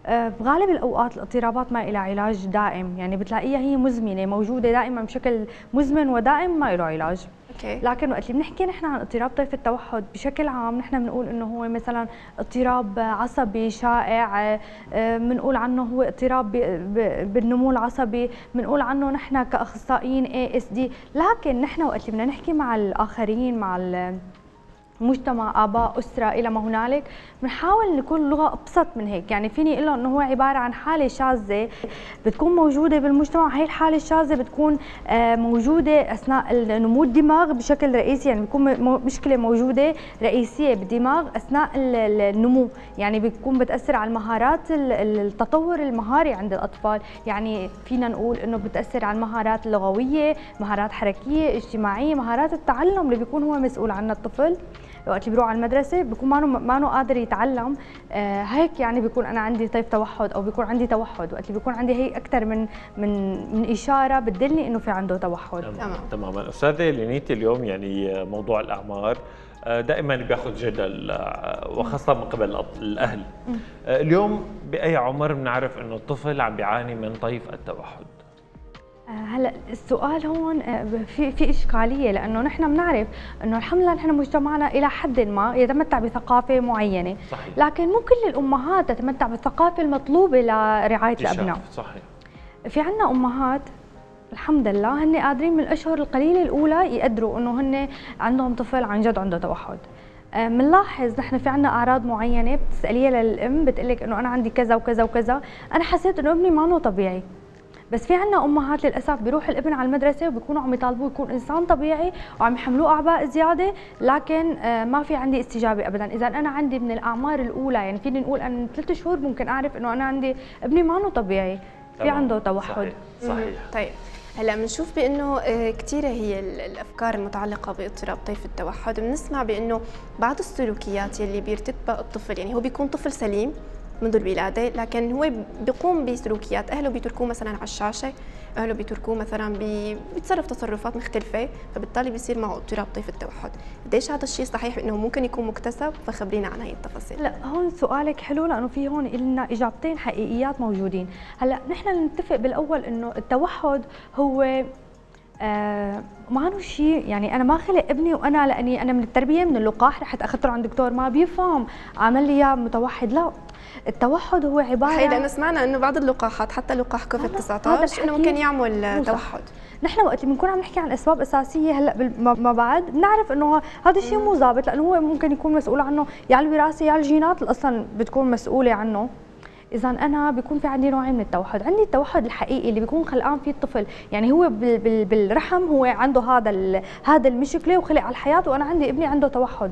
بغالب الأوقات الاضطرابات ما لها علاج دائم يعني بتلاقيها هي مزمنة موجودة دائما بشكل مزمن ودائم ما له علاج أوكي. لكن وقت اللي بنحكي نحن عن اضطراب طيف التوحد بشكل عام نحن بنقول إنه هو مثلا اضطراب عصبي شائع بنقول آه، عنه هو اضطراب بالنمو العصبي بنقول عنه نحن كأخصائيين اي اس دي لكن نحن وقت اللي بدنا نحكي مع الآخرين مع مجتمع آباء أسرة إلى ما هنالك. بنحاول نكون اللغة أبسط من هيك. يعني فيني أقول إنه هو عبارة عن حالة شاذة بتكون موجودة بالمجتمع. هي الحالة الشاذة بتكون آه، موجودة أثناء نمو الدماغ بشكل رئيسي. يعني بتكون مشكلة موجودة رئيسية بالدماغ أثناء النمو. يعني بتكون بتأثر على المهارات التطور المهاري عند الأطفال. يعني فينا نقول إنه بتأثر على المهارات اللغوية مهارات حركية اجتماعية مهارات التعلم اللي بيكون هو مسؤول عنها الطفل. وقت اللي بيروح على المدرسة بيكون ما ما قادر يتعلم. آه هيك يعني بيكون أنا عندي طيف توحد أو بيكون عندي توحد. وقت اللي بيكون عندي هي أكثر من من من إشارة بتدلني إنه في عنده توحد. تمام تماما أستاذة لينيتي اليوم يعني موضوع الأعمار آه، دائما بياخذ جدل آه، وخاصة من قبل الأهل. آه، اليوم بأي عمر بنعرف إنه الطفل عم بيعاني من طيف التوحد؟ هلا السؤال هون آه، في في إشكالية لأنه نحن بنعرف إنه الحمد لله نحن مجتمعنا إلى حد ما يتمتع بثقافة معينة. صحيح. لكن مو كل الأمهات تتمتع بالثقافة المطلوبة لرعاية الأبناء. صحيح. في عندنا أمهات الحمد لله هن قادرين من الأشهر القليلة الأولى يقدروا إنه هن عندهم طفل عن جد عنده توحد. بنلاحظ آه، نحن في عندنا أعراض معينة بتسأليها للأم بتقول إنه أنا عندي كذا وكذا وكذا. أنا حسيت إنه ابني ما طبيعي. بس في عندنا أمهات للأسف بيروح الابن على المدرسة وبيكونوا عم يطالبوه يكون إنسان طبيعي وعم يحملوه أعباء زيادة لكن آه، ما في عندي استجابة ابدا. اذا أنا عندي من الأعمار الأولى يعني فيني نقول أنا من ثلاث شهور ممكن أعرف إنه أنا عندي ابني ما طبيعي في عنده توحد. صحيح, صحيح. طيب. هلأ بنشوف بأنه آه، كثيره هي الأفكار المتعلقة باضطراب طيف التوحد بنسمع بأنه بعض السلوكيات يلي بيرتكبها الطفل يعني هو بيكون طفل سليم منذ الولادة لكن هو بيقوم بسلوكيات. أهله بيتركوه مثلا على الشاشة أهله بيتركوه مثلا بيتصرف تصرفات مختلفة فبالتالي بيصير معه اضطراب طيف التوحد. قديش هذا الشيء صحيح إنه ممكن يكون مكتسب؟ فخبرينا عن هي التفاصيل. لا هون سؤالك حلو لأنه في هون لنا إجابتين حقيقيات موجودين. هلأ نحن نتفق بالأول إنه التوحد هو آه ما شيء يعني أنا ما خلق ابني وأنا لأني أنا من التربية من اللقاح رحت اخذته عند دكتور ما بيفهم عمل لي متوحد؟ لا. التوحد هو عبارة حقيقة لأنه سمعنا إنه بعض اللقاحات حتى لقاح كوفيد 19 إنه ممكن يعمل توحد. نحن وقت اللي بنكون عم نحكي عن أسباب أساسية هلا ما بعد بنعرف إنه هذا الشيء مو ضابط لأنه هو ممكن يكون مسؤول عنه. يا الوراثه يا الجينات اللي أصلا بتكون مسؤولة عنه. اذا أنا بيكون في عندي نوعين من التوحد. عندي التوحد الحقيقي اللي بيكون خلقان فيه الطفل. يعني هو بالرحم هو عنده هذا هذا المشكلة وخلق على الحياة وأنا عندي ابني عنده توحد.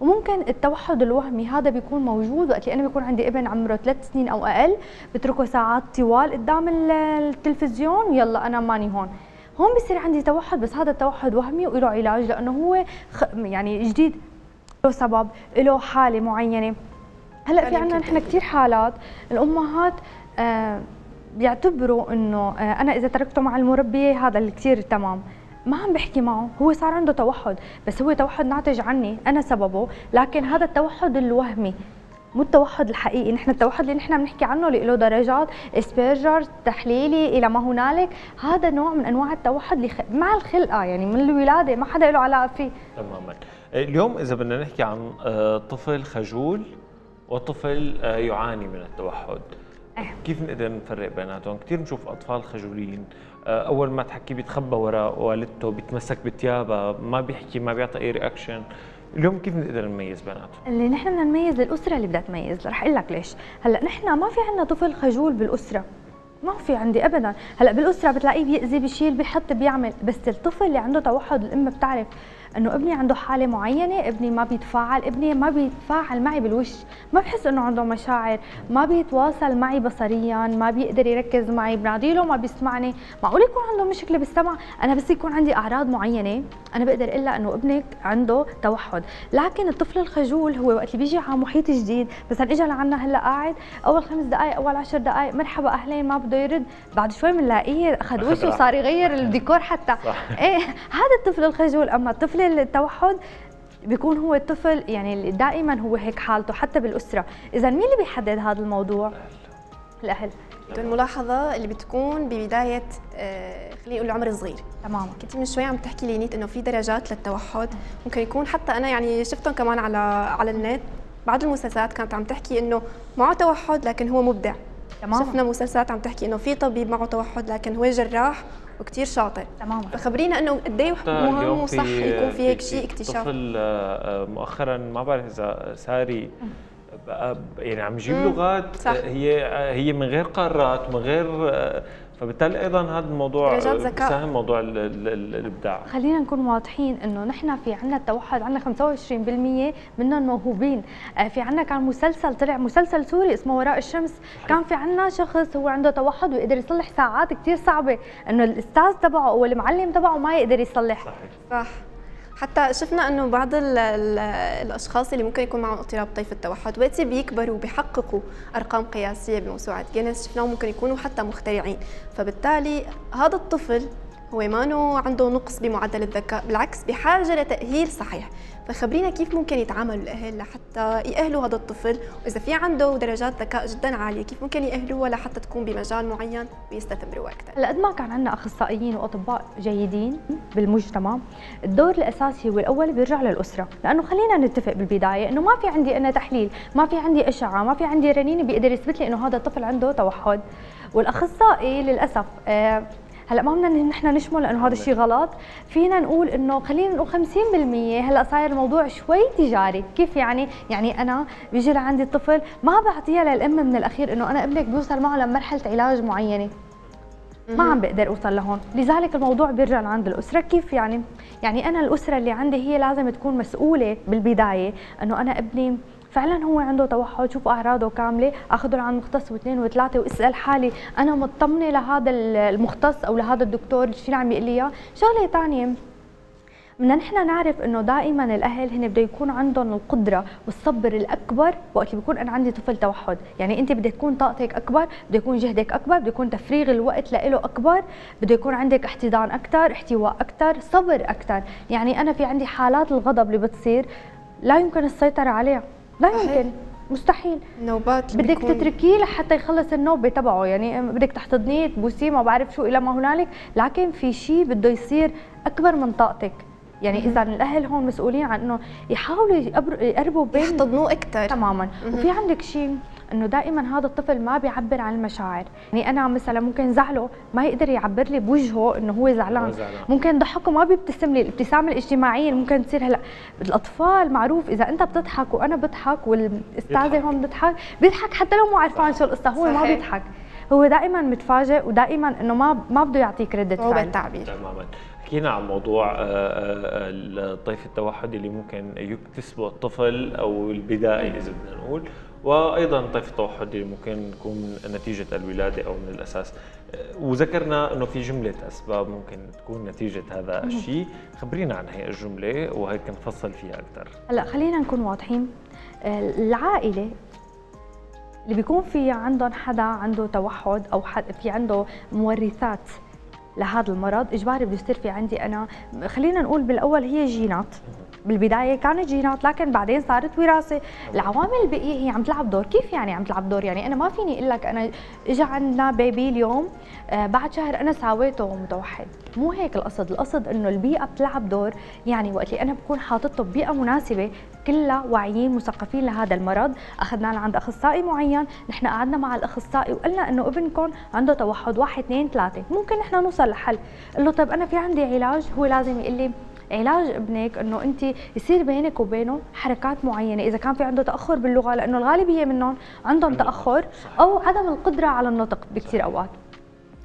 وممكن التوحد الوهمي هذا بيكون موجود وقت أنا بيكون عندي ابن عمره ثلاث سنين أو أقل بتركه ساعات طوال قدام التلفزيون ويلا أنا ماني هون. هون بصير عندي توحد بس هذا التوحد وهمي وله علاج لأنه هو يعني جديد. له سبب له حالة معينة. هلأ في عندنا نحن كثير حالات الأمهات آه بيعتبروا إنه آه أنا إذا تركته مع المربية هذا اللي كثير تمام. ما عم بحكي معه. هو صار عنده توحد بس هو توحد ناتج عني. أنا سببه. لكن هذا التوحد الوهمي مو التوحد الحقيقي. نحن التوحد اللي نحن بنحكي عنه اللي له درجات اسبيرجر تحليلي إلى ما هنالك هذا نوع من أنواع التوحد اللي مع الخلقة يعني من الولادة. ما حدا له علاقة فيه. تماما. اليوم إذا بدنا نحكي عن آه، طفل خجول وطفل آه، يعاني من التوحد. أه. كيف نقدر نفرق بيناتهم؟ كثير بنشوف أطفال خجولين أول ما تحكي بيتخبى وراء والدته بيتمسك بثيابها ما بيحكي ما بيعطي أي رياكشن اليوم كيف نقدر نميز بيناتهم؟ اللي نحن بدنا نميز الاسره اللي بدها تميز. رح أقول لك ليش. هلأ نحن ما في عندنا طفل خجول بالأسرة. ما في عندي ابدا. هلأ بالأسرة بتلاقيه بيأذي بيشيل بيحط بيعمل. بس الطفل اللي عنده توحد الأم بتعرف إنه ابني عنده حالة معينة ابني ما بيتفاعل ابني ما بيتفاعل معي بالوش. ما بحس إنه عنده مشاعر. ما بيتواصل معي بصريا ما بيقدر يركز معي بنادي له ما بيسمعني. معقول يكون عنده مشكلة بالسمع؟ أنا بس يكون عندي أعراض معينة. أنا بقدر أقول إنه ابنك عنده توحد. لكن الطفل الخجول هو وقت اللي بيجي على محيط جديد. مثلا اجى لعنا هلأ قاعد. أول خمس دقائق أول عشر دقائق مرحبا أهلين ما بده يرد. بعد شوي بنلاقيه أخذ وشه وصار يغير الديكور حتى. صح. إيه هذا الطفل الخجول. أما الطفل التوحد بيكون هو الطفل يعني دائما هو هيك حالته حتى بالأسرة. اذا مين اللي بيحدد هذا الموضوع؟ الأهل. الملاحظة اللي بتكون ببداية آه خلينا نقول العمر الصغير تمام. كنت من شوي عم تحكي لي نيت إنه في درجات للتوحد. ممكن يكون حتى أنا يعني شفتهم كمان على على النت. بعض المسلسلات كانت عم تحكي إنه معه توحد لكن هو مبدع. تمام. شفنا مسلسلات عم تحكي إنه في طبيب معه توحد لكن هو جراح. وكثير شاطر. تماما. فخبرينا إنه قد إيه مهم وصح يكون في هيك شيء اكتشاف طفل آه، مؤخرا ما بعرف إذا ساري يعني عم يجيب لغات صح. هي هي من غير قارات من غير فبالتالي أيضا هذا الموضوع بيساهم موضوع الإبداع. خلينا نكون واضحين إنه نحن في عندنا التوحد عندنا 25% منهم موهوبين آه، في عندنا كان مسلسل طلع مسلسل سوري اسمه وراء الشمس. صحيح. كان في عندنا شخص هو عنده توحد ويقدر يصلح ساعات كثير صعبة إنه الأستاذ تبعه أو المعلم تبعه ما يقدر يصلح. صحيح. صح. حتى شفنا انه بعض ال ال الأشخاص اللي ممكن يكون معهم اضطراب طيف التوحد وقت بيكبروا وبيحققوا أرقام قياسية بموسوعه جينيس شفناهم ممكن يكونوا حتى مخترعين. فبالتالي هذا الطفل هو ما عنده نقص بمعدل الذكاء بالعكس بحاجة لتأهيل صحيح. فخبرينا كيف ممكن يتعاملوا الأهل لحتى ياهلوا هذا الطفل. وإذا في عنده درجات ذكاء جدا عالية كيف ممكن ياهلوه لحتى تكون بمجال معين ويستثمروا أكثر قد ما كان عندنا أخصائيين وأطباء جيدين بالمجتمع الدور الأساسي والاول بيرجع للأسرة. لأنه خلينا نتفق بالبداية إنه ما في عندي أنا تحليل ما في عندي أشعة ما في عندي رنين بيقدر يثبت لي إنه هذا الطفل عنده توحد. والأخصائي للأسف آه هلا ما بدنا نحن نشمل لأنه هذا الشيء غلط. فينا نقول إنه خلينا نقول 50% هلأ صاير الموضوع شوي تجاري. كيف يعني؟ يعني أنا بيجي لعندي الطفل ما بعطيها للأم من الأخير إنه أنا ابنك بيوصل معه لمرحلة علاج معينة. ما عم بقدر أوصل لهون. لذلك الموضوع بيرجع لعند الأسرة. كيف يعني؟ يعني أنا الأسرة اللي عندي هي لازم تكون مسؤولة بالبداية إنه أنا ابني فعلا هو عنده توحد شوف أعراضه كاملة. أخذه لعند مختص واثنين وثلاثة وأسأل حالي. أنا مطمنة لهذا المختص أو لهذا الدكتور شو اللي عم يقول لي شغلة ثانية بدنا نحن نعرف إنه دائما الأهل هن بده يكون عندهم القدرة والصبر الأكبر وقت اللي بيكون أنا عندي طفل توحد، يعني أنت بدك تكون طاقتك أكبر، بده يكون جهدك أكبر، بده يكون تفريغ الوقت له أكبر، بده يكون عندك احتضان أكثر، احتواء أكثر، صبر أكثر، يعني أنا في عندي حالات الغضب اللي بتصير لا يمكن السيطرة عليها، لا يمكن. مستحيل. نوبات بدك تتركيه لحتى يخلص النوبة تبعه. يعني بدك تحتضنيه تبوسيه ما بعرف شو إلى ما هنالك. لكن في شيء بده يصير أكبر من طاقتك. يعني إذا الأهل هون مسؤولين عن إنه يحاولوا يقربوا بين يحتضنوه أكثر تماما. وفي عندك شيء إنه دائما هذا الطفل ما بيعبر عن المشاعر. يعني أنا مثلا ممكن زعله ما يقدر يعبر لي بوجهه إنه هو زعلان. ممكن ضحكه ما بيبتسم لي الابتسامة الاجتماعية اللي ممكن تصير هلأ. الأطفال معروف إذا أنت بتضحك وأنا بضحك والأستاذة هون بتضحك بيضحك حتى لو مو عرفان شو القصة هو صحيح. ما بيضحك. هو دائما متفاجئ ودائما إنه ما ما بده يعطيك فعل هو بالتعبير. تماما. حكينا عن موضوع آه، آه، الطيف التوحدي اللي ممكن يكتسبه الطفل أو البدائي إذا بدنا نقول. وأيضا طيف التوحد اللي ممكن يكون نتيجة الولادة أو من الأساس. وذكرنا إنه في جملة أسباب ممكن تكون نتيجة هذا الشيء. خبرينا عن هي الجملة وهيك نفصل فيها أكثر. هلا خلينا نكون واضحين. العائلة اللي بيكون في عندهم حدا عنده توحد أو حد في عنده مورثات لهذا المرض إجباري بده يصير في عندي أنا. خلينا نقول بالأول هي جينات. بالبداية كانت جينات لكن بعدين صارت وراثة. العوامل البيئيه هي عم تلعب دور. كيف يعني عم تلعب دور؟ يعني أنا ما فيني أقول لك أنا اجى عندنا بيبي اليوم آه بعد شهر أنا ساويته متوحد. مو هيك القصد. القصد إنه البيئة بتلعب دور. يعني وقت اللي أنا بكون حاطته ببيئة مناسبة كلها واعيين مثقفين لهذا المرض. أخذناه لعند أخصائي معين. نحن قعدنا مع الأخصائي وقلنا إنه ابنكم عنده توحد. واحد اثنين ثلاثة. ممكن نحن نوصل لحل. قل له طيب أنا في عندي علاج هو لازم يقول لي علاج ابنك إنه أنت يصير بينك وبينه حركات معينة إذا كان في عنده تأخر باللغة لأنه الغالبيه منهم عندهم تأخر أو عدم القدرة على النطق بكثير أوقات.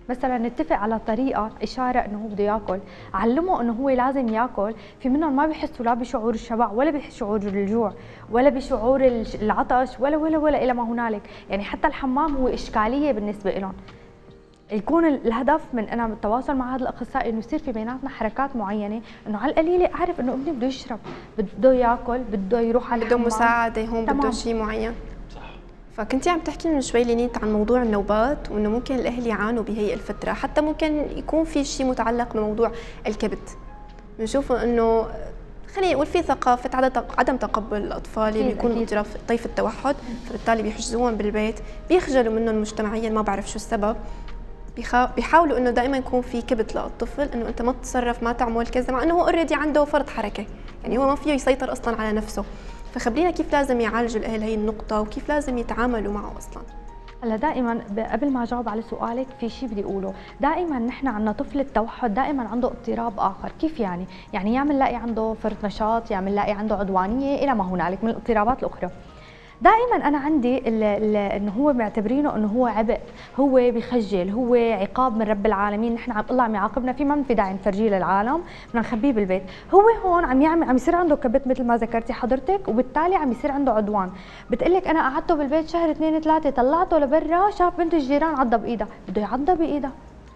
مثلا نتفق على طريقة إشارة إنه هو بده يأكل علمه إنه هو لازم يأكل في منهم ما بيحسوا لا بشعور الشبع ولا بشعور الجوع ولا بشعور العطش ولا ولا ولا إلى ما هنالك. يعني حتى الحمام هو إشكالية بالنسبة لهم يكون الهدف من أنا بالتواصل مع هذا الأخصائي إنه يصير في بيناتنا حركات معينة إنه على القليله اعرف إنه ابني بده يشرب بده ياكل بده يروح على بده مساعدة هون بده شيء معين. صح. فكنتي عم تحكي من شوي لينيت عن موضوع النوبات وإنه ممكن الأهل يعانوا بهي الفترة حتى ممكن يكون في شيء متعلق بموضوع الكبت بنشوف إنه خلينا نقول في ثقافة عدم تقبل الأطفال اللي بيكونوا اضطراب طيف التوحد فبالتالي بيحجزوهم بالبيت بيخجلوا منهم مجتمعيا ما بعرف شو السبب. بيحاولوا إنه دائما يكون في كبت للطفل إنه أنت ما تتصرف ما تعمل كذا مع إنه هو اوريدي عنده فرط حركة. يعني هو ما فيه يسيطر أصلا على نفسه. فخبرينا كيف لازم يعالجوا الأهل هي النقطة وكيف لازم يتعاملوا معه أصلا. هلا دائما قبل ما أجاوب على سؤالك في شيء بدي أقوله. دائما نحن عندنا طفل التوحد دائما عنده اضطراب آخر. كيف يعني؟ يعني يا بنلاقي عنده فرط نشاط يا بنلاقي عنده عدوانية إلى ما هنالك من الاضطرابات الأخرى. دائما أنا عندي انه هو معتبرينه إنه هو عبء هو بخجل هو عقاب من رب العالمين نحن عم الله عم يعاقبنا فيه ما في داعي نفرجيه للعالم بدنا نخبيه بالبيت. هو هون عم يعمل عم يصير عنده كبت مثل ما ذكرتي حضرتك وبالتالي عم يصير عنده عدوان. بتقول لك أنا قعدته بالبيت شهر اثنين ثلاثة طلعته لبرا شاف بنت الجيران عضها بإيدها. بده يعضها بإيدها.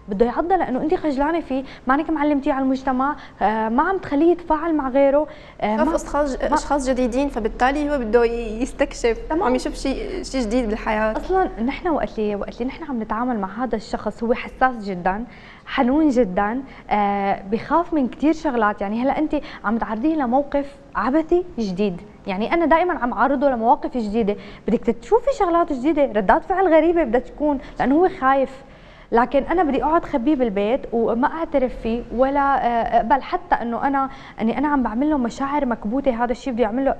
بده يعضى لأنه انت خجلانة فيه ما انك معلمتيه على المجتمع آه ما عم تخليه يتفاعل مع غيره آه شاف أشخاص أشخاص جديدين فبالتالي هو بده يستكشف تمام. عم يشوف شيء شيء جديد بالحياة. أصلا نحن وقت اللي وقت اللي نحن عم نتعامل مع هذا الشخص هو حساس جدا حنون جدا آه بخاف من كثير شغلات. يعني هلأ انت عم تعرضيه لموقف عبثي جديد. يعني أنا دائما عم عرضه لمواقف جديدة. بدك تشوفي شغلات جديدة ردات فعل غريبة بدها تكون لأنه هو خايف. لكن أنا بدي أقعد خبيه بالبيت وما أعترف فيه ولا آه، اقبل حتى إنه أنا إني أنا عم بعمل له مشاعر مكبوتة هذا الشيء بدي أعمل له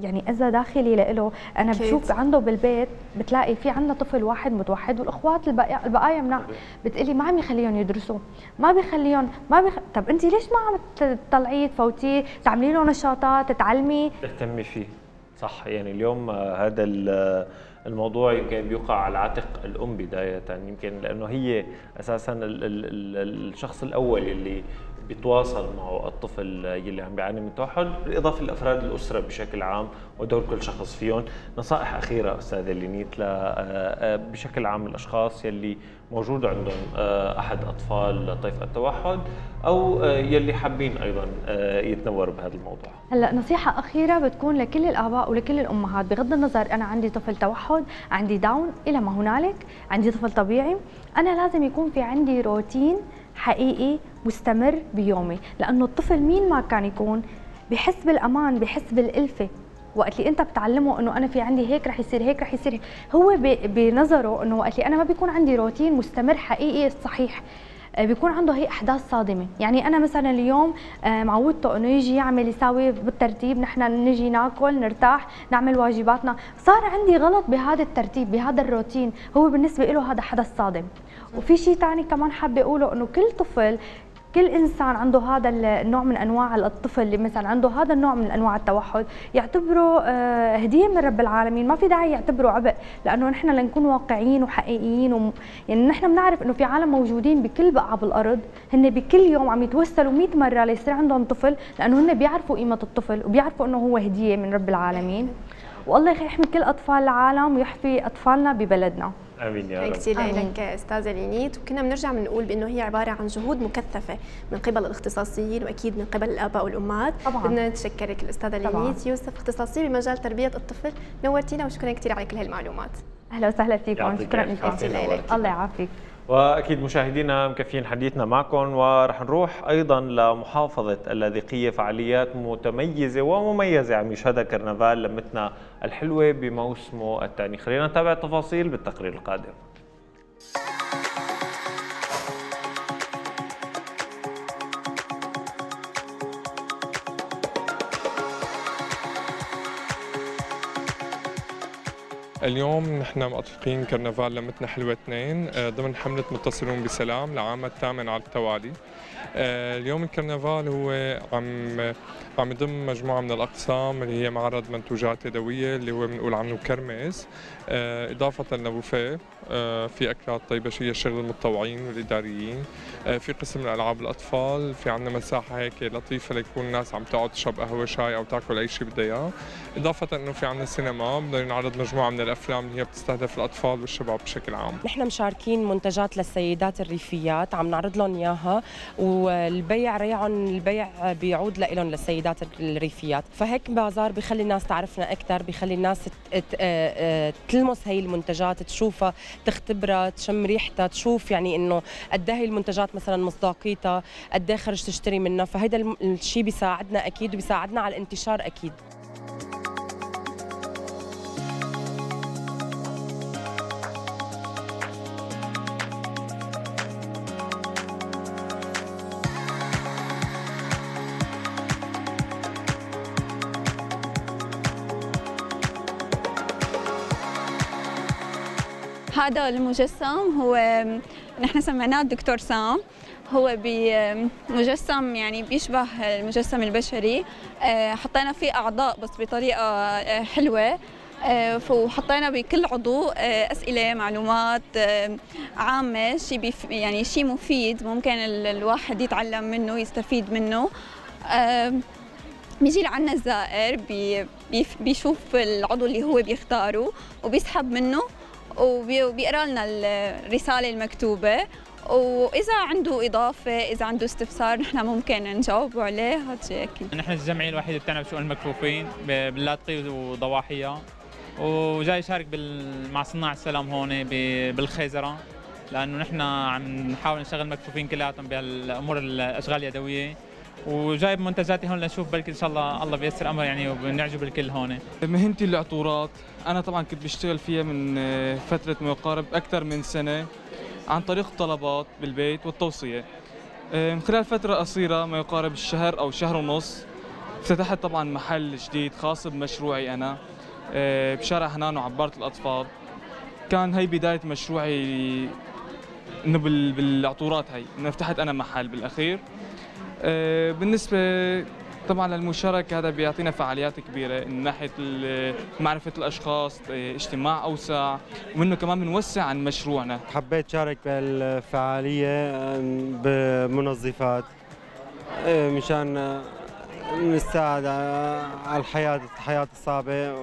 يعني اذى داخلي له أنا بشوف عنده بالبيت بتلاقي في عندنا طفل واحد متوحد والأخوات البقايا منع. بتقلي ما عم يخليهم يدرسوا ما بيخليهم ما بيخ... طب أنت ليش ما عم تطلعيه تفوتيه تعملي له نشاطات تعلمي؟ تهتمي فيه. صح يعني اليوم هذا الموضوع يمكن بيوقع على عاتق الأم بداية يمكن لأنه هي أساسا الشخص الأول اللي بيتواصل معه الطفل يلي عم بيعاني من التوحد بالاضافه لأفراد الأسرة بشكل عام ودور كل شخص فيهم. نصائح أخيرة أستاذة لينيت آه، بشكل عام الأشخاص يلي موجود عندهم آه، أحد أطفال طيف التوحد أو آه، يلي حابين أيضا يتنوروا بهذا الموضوع. هلأ نصيحة أخيرة بتكون لكل الآباء ولكل الأمهات. بغض النظر أنا عندي طفل توحد عندي داون إلى ما هنالك عندي طفل طبيعي أنا لازم يكون في عندي روتين حقيقي مستمر بيومي. لأنه الطفل مين ما كان يكون بحس بالأمان بحس بالألفة وقت اللي انت بتعلمه انه أنا في عندي هيك رح يصير هيك رح يصير. هو بنظره انه وقت اللي أنا ما بيكون عندي روتين مستمر حقيقي صحيح آه، بيكون عنده هي احداث صادمة. يعني أنا مثلا اليوم آه، معودته إنه يجي يعمل يساوي بالترتيب نحن نجي ناكل نرتاح نعمل واجباتنا. صار عندي غلط بهذا الترتيب بهذا الروتين. هو بالنسبة له هذا حدث صادم. وفي شيء ثاني كمان حابة أقوله إنه كل طفل كل إنسان عنده هذا النوع من أنواع الطفل اللي مثلا عنده هذا النوع من أنواع التوحد يعتبره آه، هدية من رب العالمين ما في داعي يعتبره عبء لأنه نحن لنكون واقعيين وحقيقيين و... يعني نحن بنعرف إنه في عالم موجودين بكل بقعة بالأرض هن بكل يوم عم يتوسلوا 100 مرة ليصير عندهم طفل لأنه هن بيعرفوا قيمة الطفل وبيعرفوا إنه هو هدية من رب العالمين. والله يحمي كل أطفال العالم ويحفي أطفالنا ببلدنا. آمين يا رب. كثير لك استاذه لينيت وكنا بنرجع بنقول بأنه هي عبارة عن جهود مكثفة من قبل الاختصاصيين وأكيد من قبل الآباء والأمهات. طبعا. بدنا نتشكرك الأستاذة لينيت يوسف اختصاصيه بمجال تربية الطفل نورتينا وشكرا كثير على كل هالمعلومات أهلا وسهلا فيكم. شكرا لك الله يعافيك. وأكيد مشاهدينا مكفين حديثنا معكم ورح نروح أيضا لمحافظة اللاذقية فعاليات متميزة ومميزة. عم يشهدها كرنفال لمتنا الحلوة بموسمه الثاني. خلينا نتابع التفاصيل بالتقرير القادم. اليوم نحن مقطقين كرنفال لمتنا حلوة اثنين آه، ضمن حملة متصلون بسلام لعام الثامن على التوالي. اليوم الكرنفال هو عم عم يضم مجموعة من الأقسام اللي هي معرض منتوجات يدوية اللي هو بنقول عنه كرمز. آه، إضافة لبوفيه آه، في أكلات طيبة شيء شغل المتطوعين والإداريين. في قسم الألعاب الأطفال في عندنا مساحة هيك لطيفة ليكون الناس عم تقعد تشرب قهوة شاي أو تاكل أي شيء بدها إياه. إضافة إنه في عندنا سينما بدنا نعرض مجموعة من الأفلام اللي هي بتستهدف الأطفال والشباب بشكل عام. نحن مشاركين منتجات للسيدات الريفيات عم نعرض لهم إياها والبيع ريعهم البيع بيعود لهم للسيدات الريفيات. فهيك بازار بخلي الناس تعرفنا أكثر بخلي الناس تلمس هي المنتجات تشوفها تختبرها تشم ريحتها تشوف يعني إنه قد هي المنتجات مثلا مصداقيتها قد خرج تشتري منها. فهذا الشيء بيساعدنا أكيد وبيساعدنا على الانتشار أكيد. هذا المجسم هو نحن سميناه الدكتور سام. هو بمجسم يعني بيشبه المجسم البشري. آه، حطينا فيه أعضاء بس بطريقة آه، حلوة. آه، وحطينا بكل عضو أسئلة معلومات عامة شيء يعني شيء مفيد ممكن الواحد يتعلم منه يستفيد منه. بيجي لعنا الزائر بي بيشوف العضو اللي هو بيختاره وبيسحب منه. وبيقرا لنا الرسالة المكتوبة. وإذا عنده إضافة إذا عنده استفسار نحن ممكن نجاوبه عليه. هذا أكيد. نحن الجمعية الوحيدة بتعنى بشؤون المكفوفين باللاذقي وضواحيها. وجاي يشارك مع صناع السلام هون بالخيزرة. لأنه نحن عم نحاول نشتغل مكفوفين كلياتهم بالامور الأشغال اليدوية. وجايب منتجاتي هون لنشوف بلكي إن شاء الله الله بيسر أمر يعني وبنعجب الكل هون. مهنتي العطورات أنا طبعا كنت بشتغل فيها من فترة ما يقارب أكثر من سنة عن طريق طلبات بالبيت والتوصية. آه، من خلال فترة قصيرة ما يقارب الشهر أو شهر ونص افتتحت طبعا محل جديد خاص بمشروعي أنا آه، بشارع حنان وعبارة الأطفال. كان هي بداية مشروعي إنه بالعطورات هي إنه فتحت أنا محل بالأخير. آه، بالنسبة طبعا للمشاركة هذا بيعطينا فعاليات كبيرة من ناحية معرفة الأشخاص اجتماع أوسع ومنه كمان بنوسع عن مشروعنا. حبيت شارك بالفعالية بمنظفات آه، مشان نساعد على الحياة الحياة الصعبة.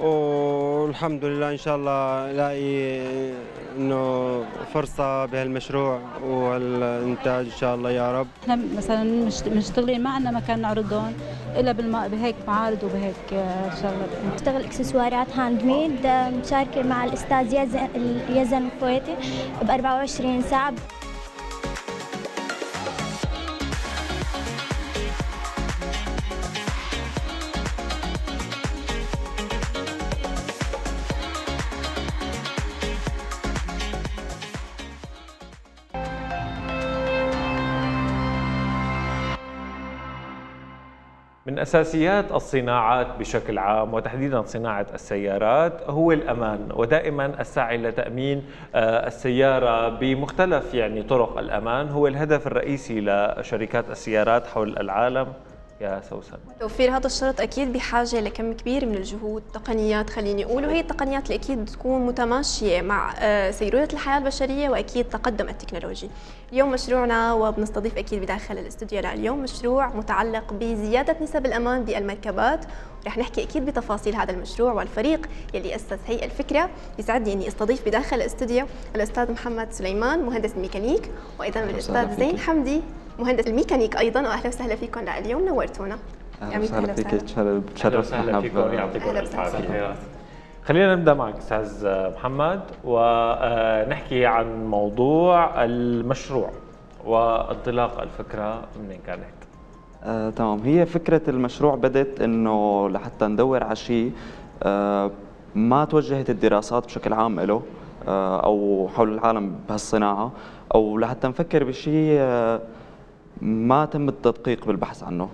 والحمد لله إن شاء الله ألاقي إنه فرصة بهالمشروع والإنتاج إن شاء الله يا رب. إحنا مثلا مشتغلين ما عندنا مكان نعرضهم إلا بهيك معارض وبهيك شغلات بشتغل إكسسوارات hand made مشاركة مع الأستاذ يزن يزن الفويتي ب 24 ساعة. من أساسيات الصناعات بشكل عام وتحديدا صناعة السيارات هو الأمان ودائما السعي لتأمين آه، السيارة بمختلف يعني طرق الأمان. هو الهدف الرئيسي لشركات السيارات حول العالم. يا سوسن. توفير هذا الشرط أكيد بحاجة لكم كبير من الجهود تقنيات خليني أقول وهي التقنيات اللي أكيد تكون متماشية مع آه، سيروره الحياة البشرية وأكيد تقدم التكنولوجي. اليوم مشروعنا وبنستضيف أكيد بداخل الاستوديو اليوم مشروع متعلق بزيادة نسب الأمان بالمركبات. رح نحكي أكيد بتفاصيل هذا المشروع والفريق يلي اسس هي الفكرة يسعدني إني أستضيف بداخل الاستوديو الأستاذ محمد سليمان مهندس ميكانيك وأيضا الأستاذ زين حمدي مهندس الميكانيك أيضا واهلا وسهلا فيكم اليوم نورتونا. أهلا وسهلا فيك تشرفنا فيكم يعطيكم العافيه خلينا نبدأ معك أستاذ محمد ونحكي عن موضوع المشروع وانطلاق الفكرة منين كانت؟ آه، تمام. هي فكرة المشروع بدت إنه لحتى ندور على شيء آه، ما توجهت الدراسات بشكل عام له آه، أو حول العالم بهالصناعة أو لحتى نفكر بشيء آه ما تم التدقيق بالبحث عنه.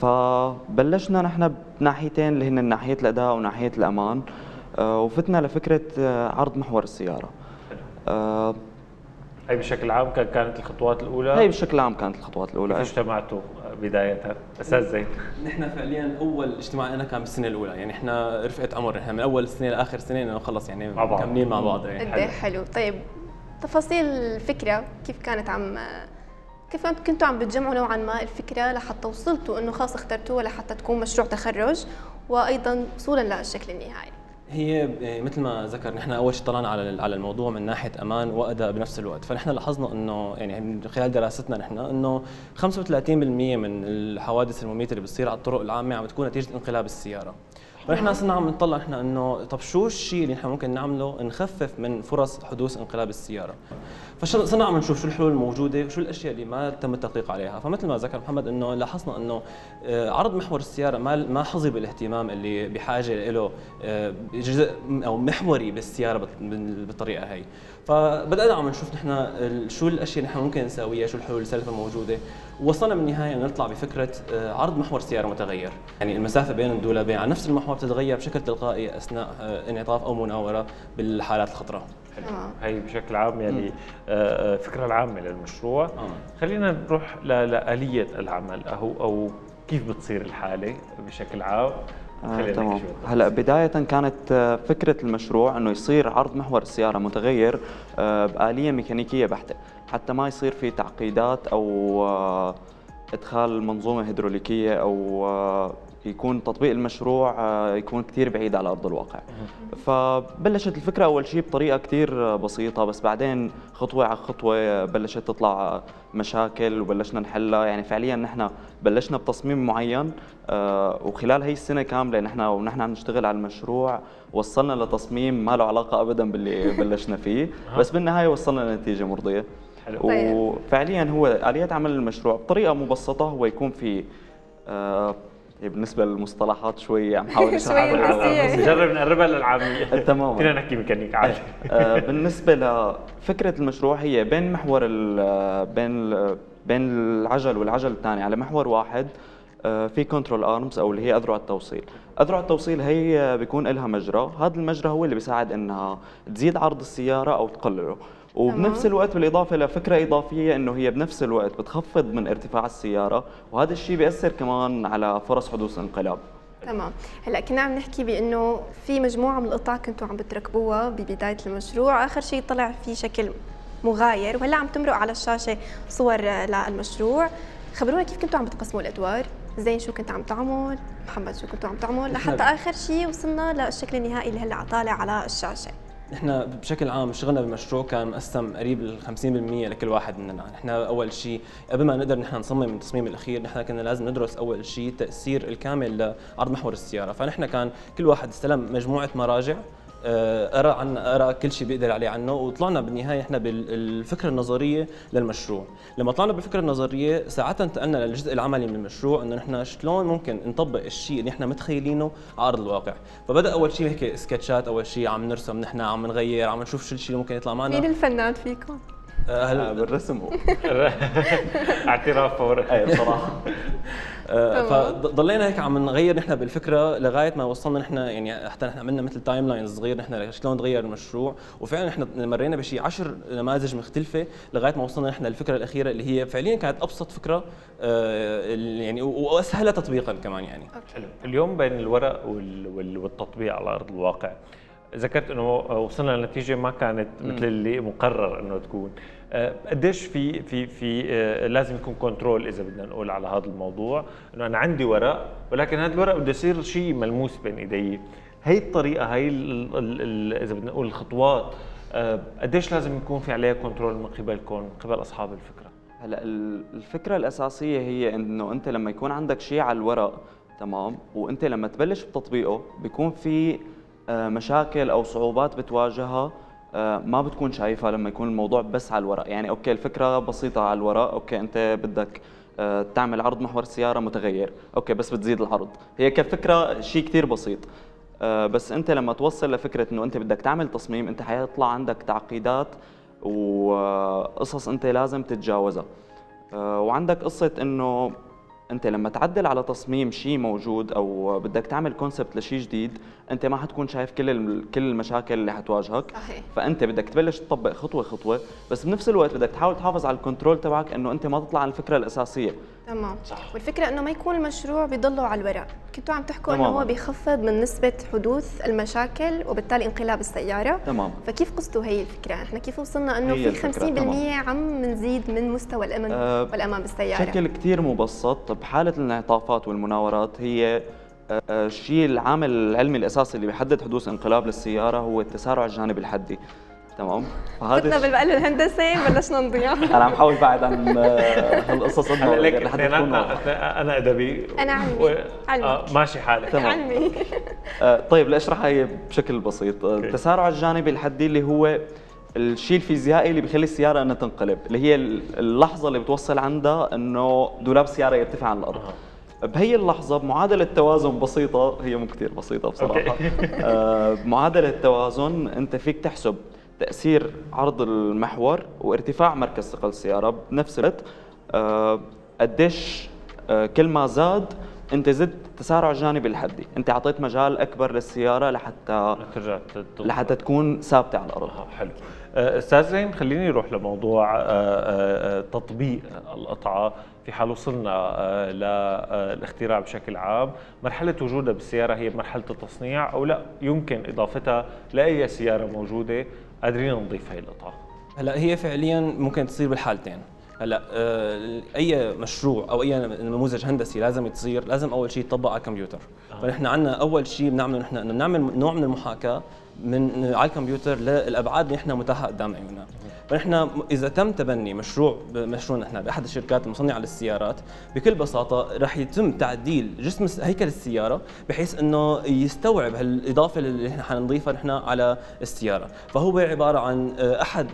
فبلشنا نحن بناحيتين اللي هن ناحية الأداء وناحية الأمان آه، وفتنا لفكرة آه، عرض محور السيارة. آه، هي بشكل عام كانت الخطوات الأولى؟ هي بشكل عام كانت الخطوات الأولى. كيف اجتمعتوا بدايه أستاذ زين. نحن فعليا أول اجتماع لنا كان بالسنة الأولى. يعني إحنا رفقة أمر. نحن من أول سنه لآخر سنة إنه خلص يعني مكملين مع بعض. يعني. حلو. حلو. طيب تفاصيل الفكرة كيف كانت عم كيف كنتوا عم بتجمعوا نوعا ما الفكرة لحتى وصلتوا إنه خاص اخترتوها لحتى تكون مشروع تخرج وأيضا وصولا للشكل النهائي. هي مثل ما ذكر نحن أول شيء طلعنا على على الموضوع من ناحية أمان وأداء بنفس الوقت. فنحن لاحظنا إنه يعني من خلال دراستنا نحن إنه 35% من الحوادث المميتة اللي بتصير على الطرق العامة عم بتكون نتيجة انقلاب السيارة. فنحن صرنا عم نطلع نحن إنه طب شو الشيء اللي نحن ممكن نعمله نخفف من فرص حدوث انقلاب السيارة؟ فصرنا عم نشوف شو الحلول الموجودة وشو الأشياء اللي ما تم التدقيق عليها. فمثل ما ذكر محمد إنه لاحظنا إنه آه، عرض محور السيارة ما ما حظي بالاهتمام اللي بحاجة له آه، جزء أو محوري بالسيارة بالطريقة هي. فبدأنا عم نشوف نحن شو الأشياء اللي نحن ممكن نساويها شو الحلول اللي صارت موجوده وصلنا بالنهاية إنه نطلع بفكرة آه، عرض محور سيارة متغير، يعني المسافة بين الدولابين على نفس المحور تتغير بشكل تلقائي أثناء انعطاف أو مناورة بالحالات الخطرة. حلو. هي بشكل عام يعني آه، آه، الفكرة العامة للمشروع. خلينا نروح لآلية العمل أو أو كيف بتصير الحالة بشكل عام. آه خلينا تمام. نحكي شوي. هلأ بداية كانت آه، فكرة المشروع إنه يصير عرض محور السيارة متغير آه، بآلية ميكانيكية بحتة حتى ما يصير في تعقيدات أو آه، إدخال منظومة هيدروليكية أو آه، يكون تطبيق المشروع آه، يكون كثير بعيد على أرض الواقع. فبلشت الفكرة أول شيء بطريقة كثير بسيطة بس بعدين خطوة على خطوة بلشت تطلع مشاكل وبلشنا نحلها. يعني فعليا نحن بلشنا بتصميم معين آه، وخلال هي السنة كاملة نحن ونحن عم نشتغل على المشروع وصلنا لتصميم ما له علاقة ابدا باللي بلشنا فيه. بس بالنهاية وصلنا لنتيجة مرضية. حلو. وفعليا هو آليات عمل المشروع بطريقة مبسطة هو يكون في آه، بالنسبة للمصطلحات شوي عم حاول شوي هندسية. بس نجرب نقربها للعامية. تماما. فينا نحكي ميكانيك عادي. آه، بالنسبة لفكرة المشروع هي بين محور ال بين ال بين العجل والعجل الثاني. على محور واحد آه، في control arms أو اللي هي أذرع التوصيل، أذرع التوصيل هي بيكون لها مجرى، هذا المجرى هو اللي بيساعد إنها تزيد عرض السيارة أو تقلله، وبنفس الوقت بالإضافة لفكره إضافية إنه هي بنفس الوقت بتخفض من ارتفاع السيارة وهذا الشيء بيأثر كمان على فرص حدوث انقلاب تمام. هلأ كنا عم نحكي بإنه في مجموعة من القطع كنتوا عم بتركبوها ببداية المشروع. آخر شيء طلع في شكل مغاير وهلأ عم تمرق على الشاشة صور للمشروع. خبرونا كيف كنتوا عم بتقسموا الأدوار؟ زين شو كنت عم تعمل؟ محمد شو كنتوا عم تعمل؟ لحتى آخر شيء وصلنا للشكل النهائي اللي هلأ طالع على الشاشة. نحن بشكل عام شغلنا بالمشروع كان مقسم قريب ال 50% لكل واحد مننا، نحن أول شيء قبل ما نقدر نحن نصمم التصميم الأخير نحن كنا لازم ندرس أول شيء تأثير الكامل لعرض محور السيارة، فنحن كان كل واحد استلم مجموعة مراجع آه، قرا عن قرا كل شيء بيقدر عليه عنه. وطلعنا بالنهاية إحنا بالفكرة النظرية للمشروع، لما طلعنا بالفكرة النظرية ساعتها انتقلنا للجزء العملي من المشروع إنه نحن شلون ممكن نطبق الشيء اللي إحنا متخيلينه على أرض الواقع، فبدأ أول شيء هيك سكتشات أول شيء عم نرسم نحن عم نغير عم نشوف شو الشيء اللي ممكن يطلع معنا. مين الفنان فيكم؟ آه، هل بالرسم هو. اعتراف فوري اي بصراحه آه، فضلينا هيك عم نغير نحن بالفكرة لغاية ما وصلنا نحن يعني حتى نحن عملنا مثل timeline صغير نحن شلون تغير المشروع. وفعلا نحن مرينا بشيء عشر نماذج مختلفة لغاية ما وصلنا نحن للفكرة الأخيرة اللي هي فعليا كانت أبسط فكرة آه، يعني وأسهلها تطبيقا كمان يعني. حلو. اليوم بين الورق وال- وال- والتطبيق على أرض الواقع ذكرت إنه وصلنا لنتيجة ما كانت مثل اللي مقرر إنه تكون. آه، قديش في في في آه، لازم يكون control إذا بدنا نقول على هذا الموضوع؟ إنه أنا عندي ورق ولكن هذا الورق بده يصير شيء ملموس بين إيدي. هي الطريقة هي إذا بدنا نقول الخطوات آه، قديش لازم يكون في عليها control من قبلكم من قبل أصحاب الفكرة؟ هلأ ال- الفكرة الأساسية هي إنه أنت لما يكون عندك شيء على الورق تمام؟ وأنت لما تبلش بتطبيقه بيكون في مشاكل أو صعوبات بتواجهها آه، ما بتكون شايفها لما يكون الموضوع بس على الورق يعني okay الفكرة بسيطة على الورق okay أنت بدك آه، تعمل عرض محور سيارة متغير. okay بس بتزيد العرض. هي كفكرة شيء كثير بسيط. آه، بس أنت لما توصل لفكرة إنه أنت بدك تعمل تصميم أنت حيطلع عندك تعقيدات وقصص أنت لازم تتجاوزها. آه، وعندك قصة إنه انت لما تعدل على تصميم شيء موجود أو بدك تعمل concept لشيء جديد انت ما حتكون شايف كل كل المشاكل اللي حتواجهك صحيح. فانت بدك تبلش تطبق خطوة خطوة بس بنفس الوقت بدك تحاول تحافظ على الكنترول تبعك انه انت ما تطلع عن الفكرة الأساسية تمام. صح. والفكرة إنه ما يكون المشروع بيضله على الورق. كنتوا عم تحكوا إنه. هو بيخفض من نسبة حدوث المشاكل وبالتالي انقلاب السيارة. تمام. فكيف قصتوا هي الفكرة؟ إحنا كيف وصلنا إنه في الفكرة، 50% تمام. عم نزيد من مستوى الأمن أه، والأمان بالسيارة. بشكل كثير مبسط. بحالة الانعطافات والمناورات هي آه، آه، الشيء العامل العلمي الأساسي اللي بيحدد حدوث انقلاب للسيارة هو التسارع الجانبي الحدي. تمام فهذا الشيء- بالبقل الهندسي بلشنا نضيع أنا عم حاول بعد عن آه، هالقصص انه تكون. أثناء- أنا أدبي أنا علمي. و- علمك. آه ماشي حالك تمام. علمي آه، طيب لأشرحها هي بشكل بسيط آه، التسارع الجانبي الحدي اللي هو الشيء الفيزيائي اللي بيخلي السيارة إنها تنقلب اللي هي اللحظة اللي بتوصل عندها إنه دولاب السيارة يرتفع عن الأرض بهي اللحظة بمعادلة توازن بسيطة هي مو كثير بسيطة بصراحة. آه، بمعادلة توازن أنت فيك تحسب تأثير عرض المحور وارتفاع مركز ثقل السيارة بنفس الوقت آه، قديش آه، كل ما زاد انت زدت تسارع جانبي الحدي انت اعطيت مجال اكبر للسيارة لحتى ترجع لحتى تكون ثابتة على الأرض. حلو. آه، أستاذ زين خليني نروح لموضوع تطبيق القطعة. في حال وصلنا للاختراع بشكل عام مرحلة وجودها بالسيارة هي مرحلة التصنيع أو لا؟ يمكن إضافتها لأي سيارة موجودة. قادرين نضيف هي القطعة. هلا هي فعليا ممكن تصير بالحالتين. هلا أي مشروع أو أي نموذج هندسي لازم يصير لازم أول شيء يطبق على الكمبيوتر. آه. فنحن عندنا أول شيء بنعمله نحن انه بنعمل نوع من المحاكاة من على الكمبيوتر للأبعاد اللي نحن متاحة قدام عيوننا فنحن إذا تم تبني مشروع مشروع نحن بأحد الشركات المصنعة للسيارات بكل بساطة رح يتم تعديل جسم هيكل السيارة بحيث إنه يستوعب هالإضافة اللي نحن حنضيفها نحن على السيارة. فهو عبارة عن آه، أحد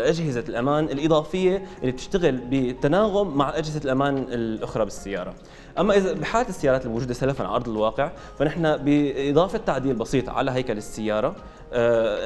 اجهزه الأمان الإضافية اللي بتشتغل بالتناغم مع أجهزة الأمان الأخرى بالسيارة. أما إذا بحالة السيارات الموجودة سلفا على أرض الواقع فنحن بإضافة تعديل بسيط على هيكل السيارة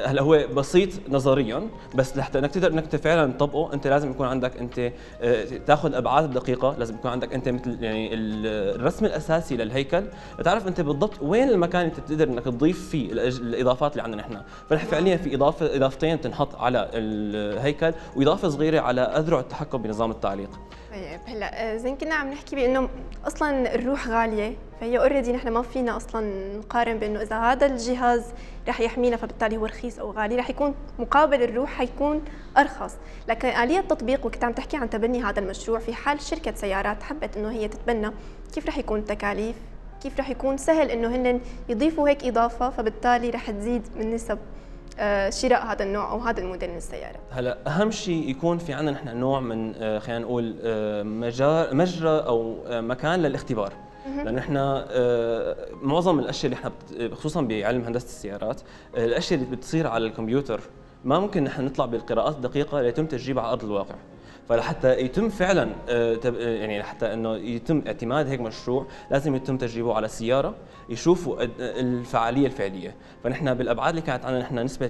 هلا هو بسيط نظريا بس لحتى انك تقدر انك فعلا تطبقه انت لازم يكون عندك انت آه، تاخذ ابعاد دقيقة لازم يكون عندك انت مثل يعني الرسم الأساسي للهيكل. تعرف انت بالضبط وين المكان اللي تقدر انك تضيف فيه الإضافات اللي عندنا نحن. فنحن فعليا في اضافه إضافتين تنحط على الهيكل وإضافة صغيرة على أذرع التحكم بنظام التعليق. طيب هلا آه، زين كنا عم نحكي بأنه أصلا الروح غالية فهي اوريدي نحن ما فينا أصلا نقارن بأنه إذا هذا الجهاز رح يحمينا فبالتالي هو رخيص أو غالي. رح يكون مقابل الروح حيكون أرخص. لكن آلية التطبيق وكنت عم تحكي عن تبني هذا المشروع في حال شركة سيارات حبت إنه هي تتبنى كيف رح يكون التكاليف؟ كيف رح يكون سهل إنه هن يضيفوا هيك إضافة فبالتالي رح تزيد من نسب آه، شراء هذا النوع أو هذا الموديل من السيارة. هلا أهم شيء يكون في عندنا نحن نوع من آه، خلينا نقول آه، مجال مجرى أو مكان للاختبار. لأنه إحنا معظم الأشياء اللي إحنا خصوصا بعلم هندسة السيارات الأشياء اللي بتصير على الكمبيوتر ما ممكن نحن نطلع بالقراءات الدقيقة ليتم تجريبها على أرض الواقع. فلحتى يتم فعلا آه، آه، يعني حتى إنه يتم اعتماد هيك مشروع لازم يتم تجريبه على سيارة يشوفوا الفعالية الفعلية. فنحن بالأبعاد اللي كانت عندنا نحن نسبة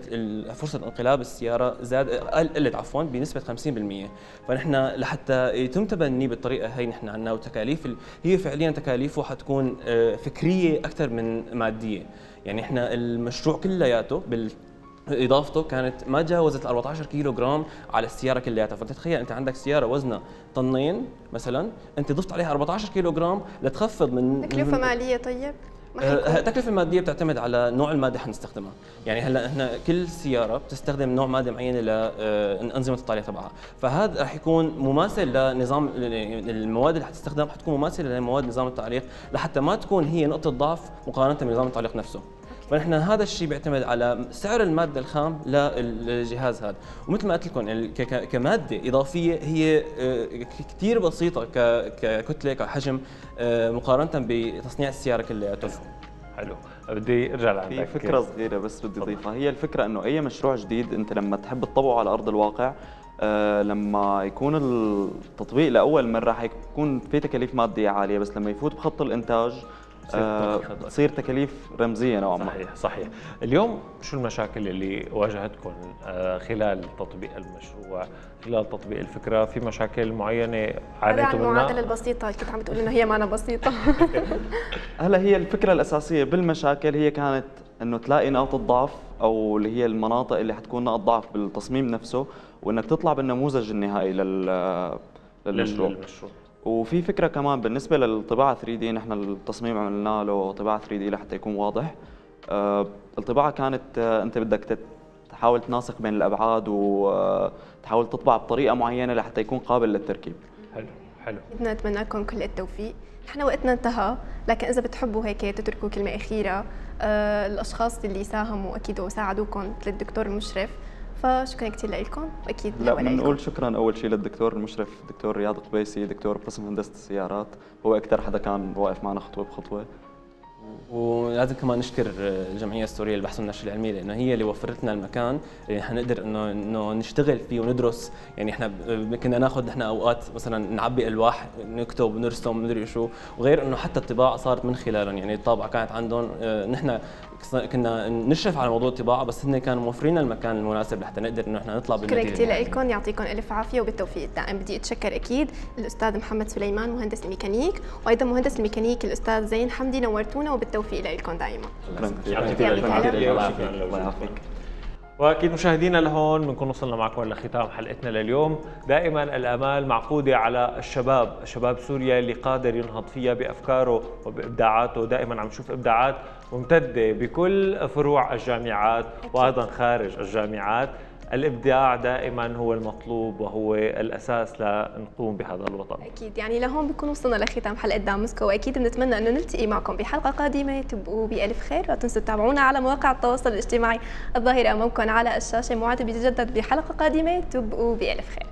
فرصة انقلاب السيارة زاد قلت عفوا بنسبة 50% فنحن لحتى يتم تبنيه بالطريقة هي نحن عندنا وتكاليف هي فعليا تكاليفه حتكون آه، فكرية أكثر من مادية. يعني إحنا المشروع كلياته بال إضافته كانت ما تجاوزت 14 كيلو جرام على السيارة كلياتها. فانت تخيل أنت عندك سيارة وزنها طنين مثلا أنت ضفت عليها 14 كيلو جرام لتخفض من تكلفة مالية طيب؟ التكلفه الماديه بتعتمد على نوع المادة حنستخدمها يعني هلأ إحنا كل سيارة بتستخدم نوع مادة معينه لانظمه التعليق تبعها. فهذا رح يكون مماثل لنظام المواد اللي حتستخدم حتكون مماثله لمواد نظام التعليق لحتى ما تكون هي نقطة ضعف مقارنة بنظام التعليق نفسه. فنحن هذا الشيء بيعتمد على سعر المادة الخام للجهاز هذا. ومثل ما قلت لكم كمادة إضافية هي آه، كثير بسيطة ككتلة كحجم آه، مقارنة بتصنيع السيارة كلياته حلو. بدي أرجع لعندك. في فكرة صغيرة بس بدي اضيفها هي الفكرة إنه أي مشروع جديد أنت لما تحب تطبقه على أرض الواقع آه لما يكون التطبيق لأول مرة حيكون في تكاليف مادية عالية. بس لما يفوت بخط الإنتاج تصير تكاليف رمزية نوعا ما. صحيح صحيح. اليوم شو المشاكل اللي واجهتكم؟ آه خلال تطبيق المشروع خلال تطبيق الفكرة في مشاكل معينة عانيتوا منها؟ المعادله البسيطة كنت عم تقول إنه هي معنا بسيطة. هلا هي الفكرة الأساسية بالمشاكل هي كانت إنه تلاقي نقاط الضعف أو اللي هي المناطق اللي حتكون نقاط ضعف بالتصميم نفسه وإنك تطلع بالنموذج النهائي لل للمشروع. وفي فكرة كمان بالنسبة للطباعة 3 دي نحن التصميم عملنا له طباعة 3 دي لحتى يكون واضح. آه الطباعة كانت آه أنت بدك تحاول تناسق بين الأبعاد وتحاول تطبع بطريقة معينة لحتى يكون قابل للتركيب. حلو حلو. بدنا نتمنى لكم كل التوفيق. نحن وقتنا انتهى لكن إذا بتحبوا هيك تتركوا كلمة أخيرة آه الأشخاص اللي ساهموا أكيد وساعدوكم مثل الدكتور فشكرا كثير لكم واكيد لا بنقول شكرا أول شيء للدكتور المشرف دكتور رياض قبيسي دكتور قسم هندسه السيارات هو أكثر حدا كان واقف معنا خطوة بخطوة. ولازم كمان نشكر الجمعية السورية للبحث والنشر العلمي لأنه هي اللي وفرت لنا المكان اللي حنقدر انه إنه نشتغل فيه وندرس. يعني إحنا كنا ناخذ نحن أوقات مثلا نعبي ألواح نكتب ونرسم مدري شو. وغير إنه حتى الطباعة صارت من خلالهم. يعني الطابعة كانت عندهم آه، نحن كنا نشرف على موضوع الطباعة بس هن كانوا موفرين المكان المناسب لحتى نقدر إنه إحنا نطلع شكرا بالنتيجه كثير النهائية. لكم يعطيكم ألف عافية وبالتوفيق الدائم. بدي أتشكر أكيد الأستاذ محمد سليمان مهندس الميكانيك وأيضا مهندس الميكانيك الأستاذ زين حمدي نورتونا وبالتوفيق لكم دائما. شكرا كثير الله يعافيك وأكيد مشاهدينا لهون بنكون وصلنا معكم لختام حلقتنا لليوم. دائما الأمال معقودة على الشباب. شباب سوريا اللي قادر ينهض فيها بأفكاره وبإبداعاته. دائما عم نشوف إبداعات ممتدة بكل فروع الجامعات وأيضا خارج الجامعات. الابداع دائما هو المطلوب وهو الأساس لنقوم بهذا الوطن. أكيد. يعني لهون بنكون وصلنا لختام حلقة دامسكو واكيد بنتمنى أنه نلتقي معكم بحلقة قادمة. تبقوا بألف خير لا تنسوا تتابعونا على مواقع التواصل الاجتماعي الظاهرة امامكم على الشاشة. موعد بيتجدد بحلقة قادمة. تبقوا بألف خير.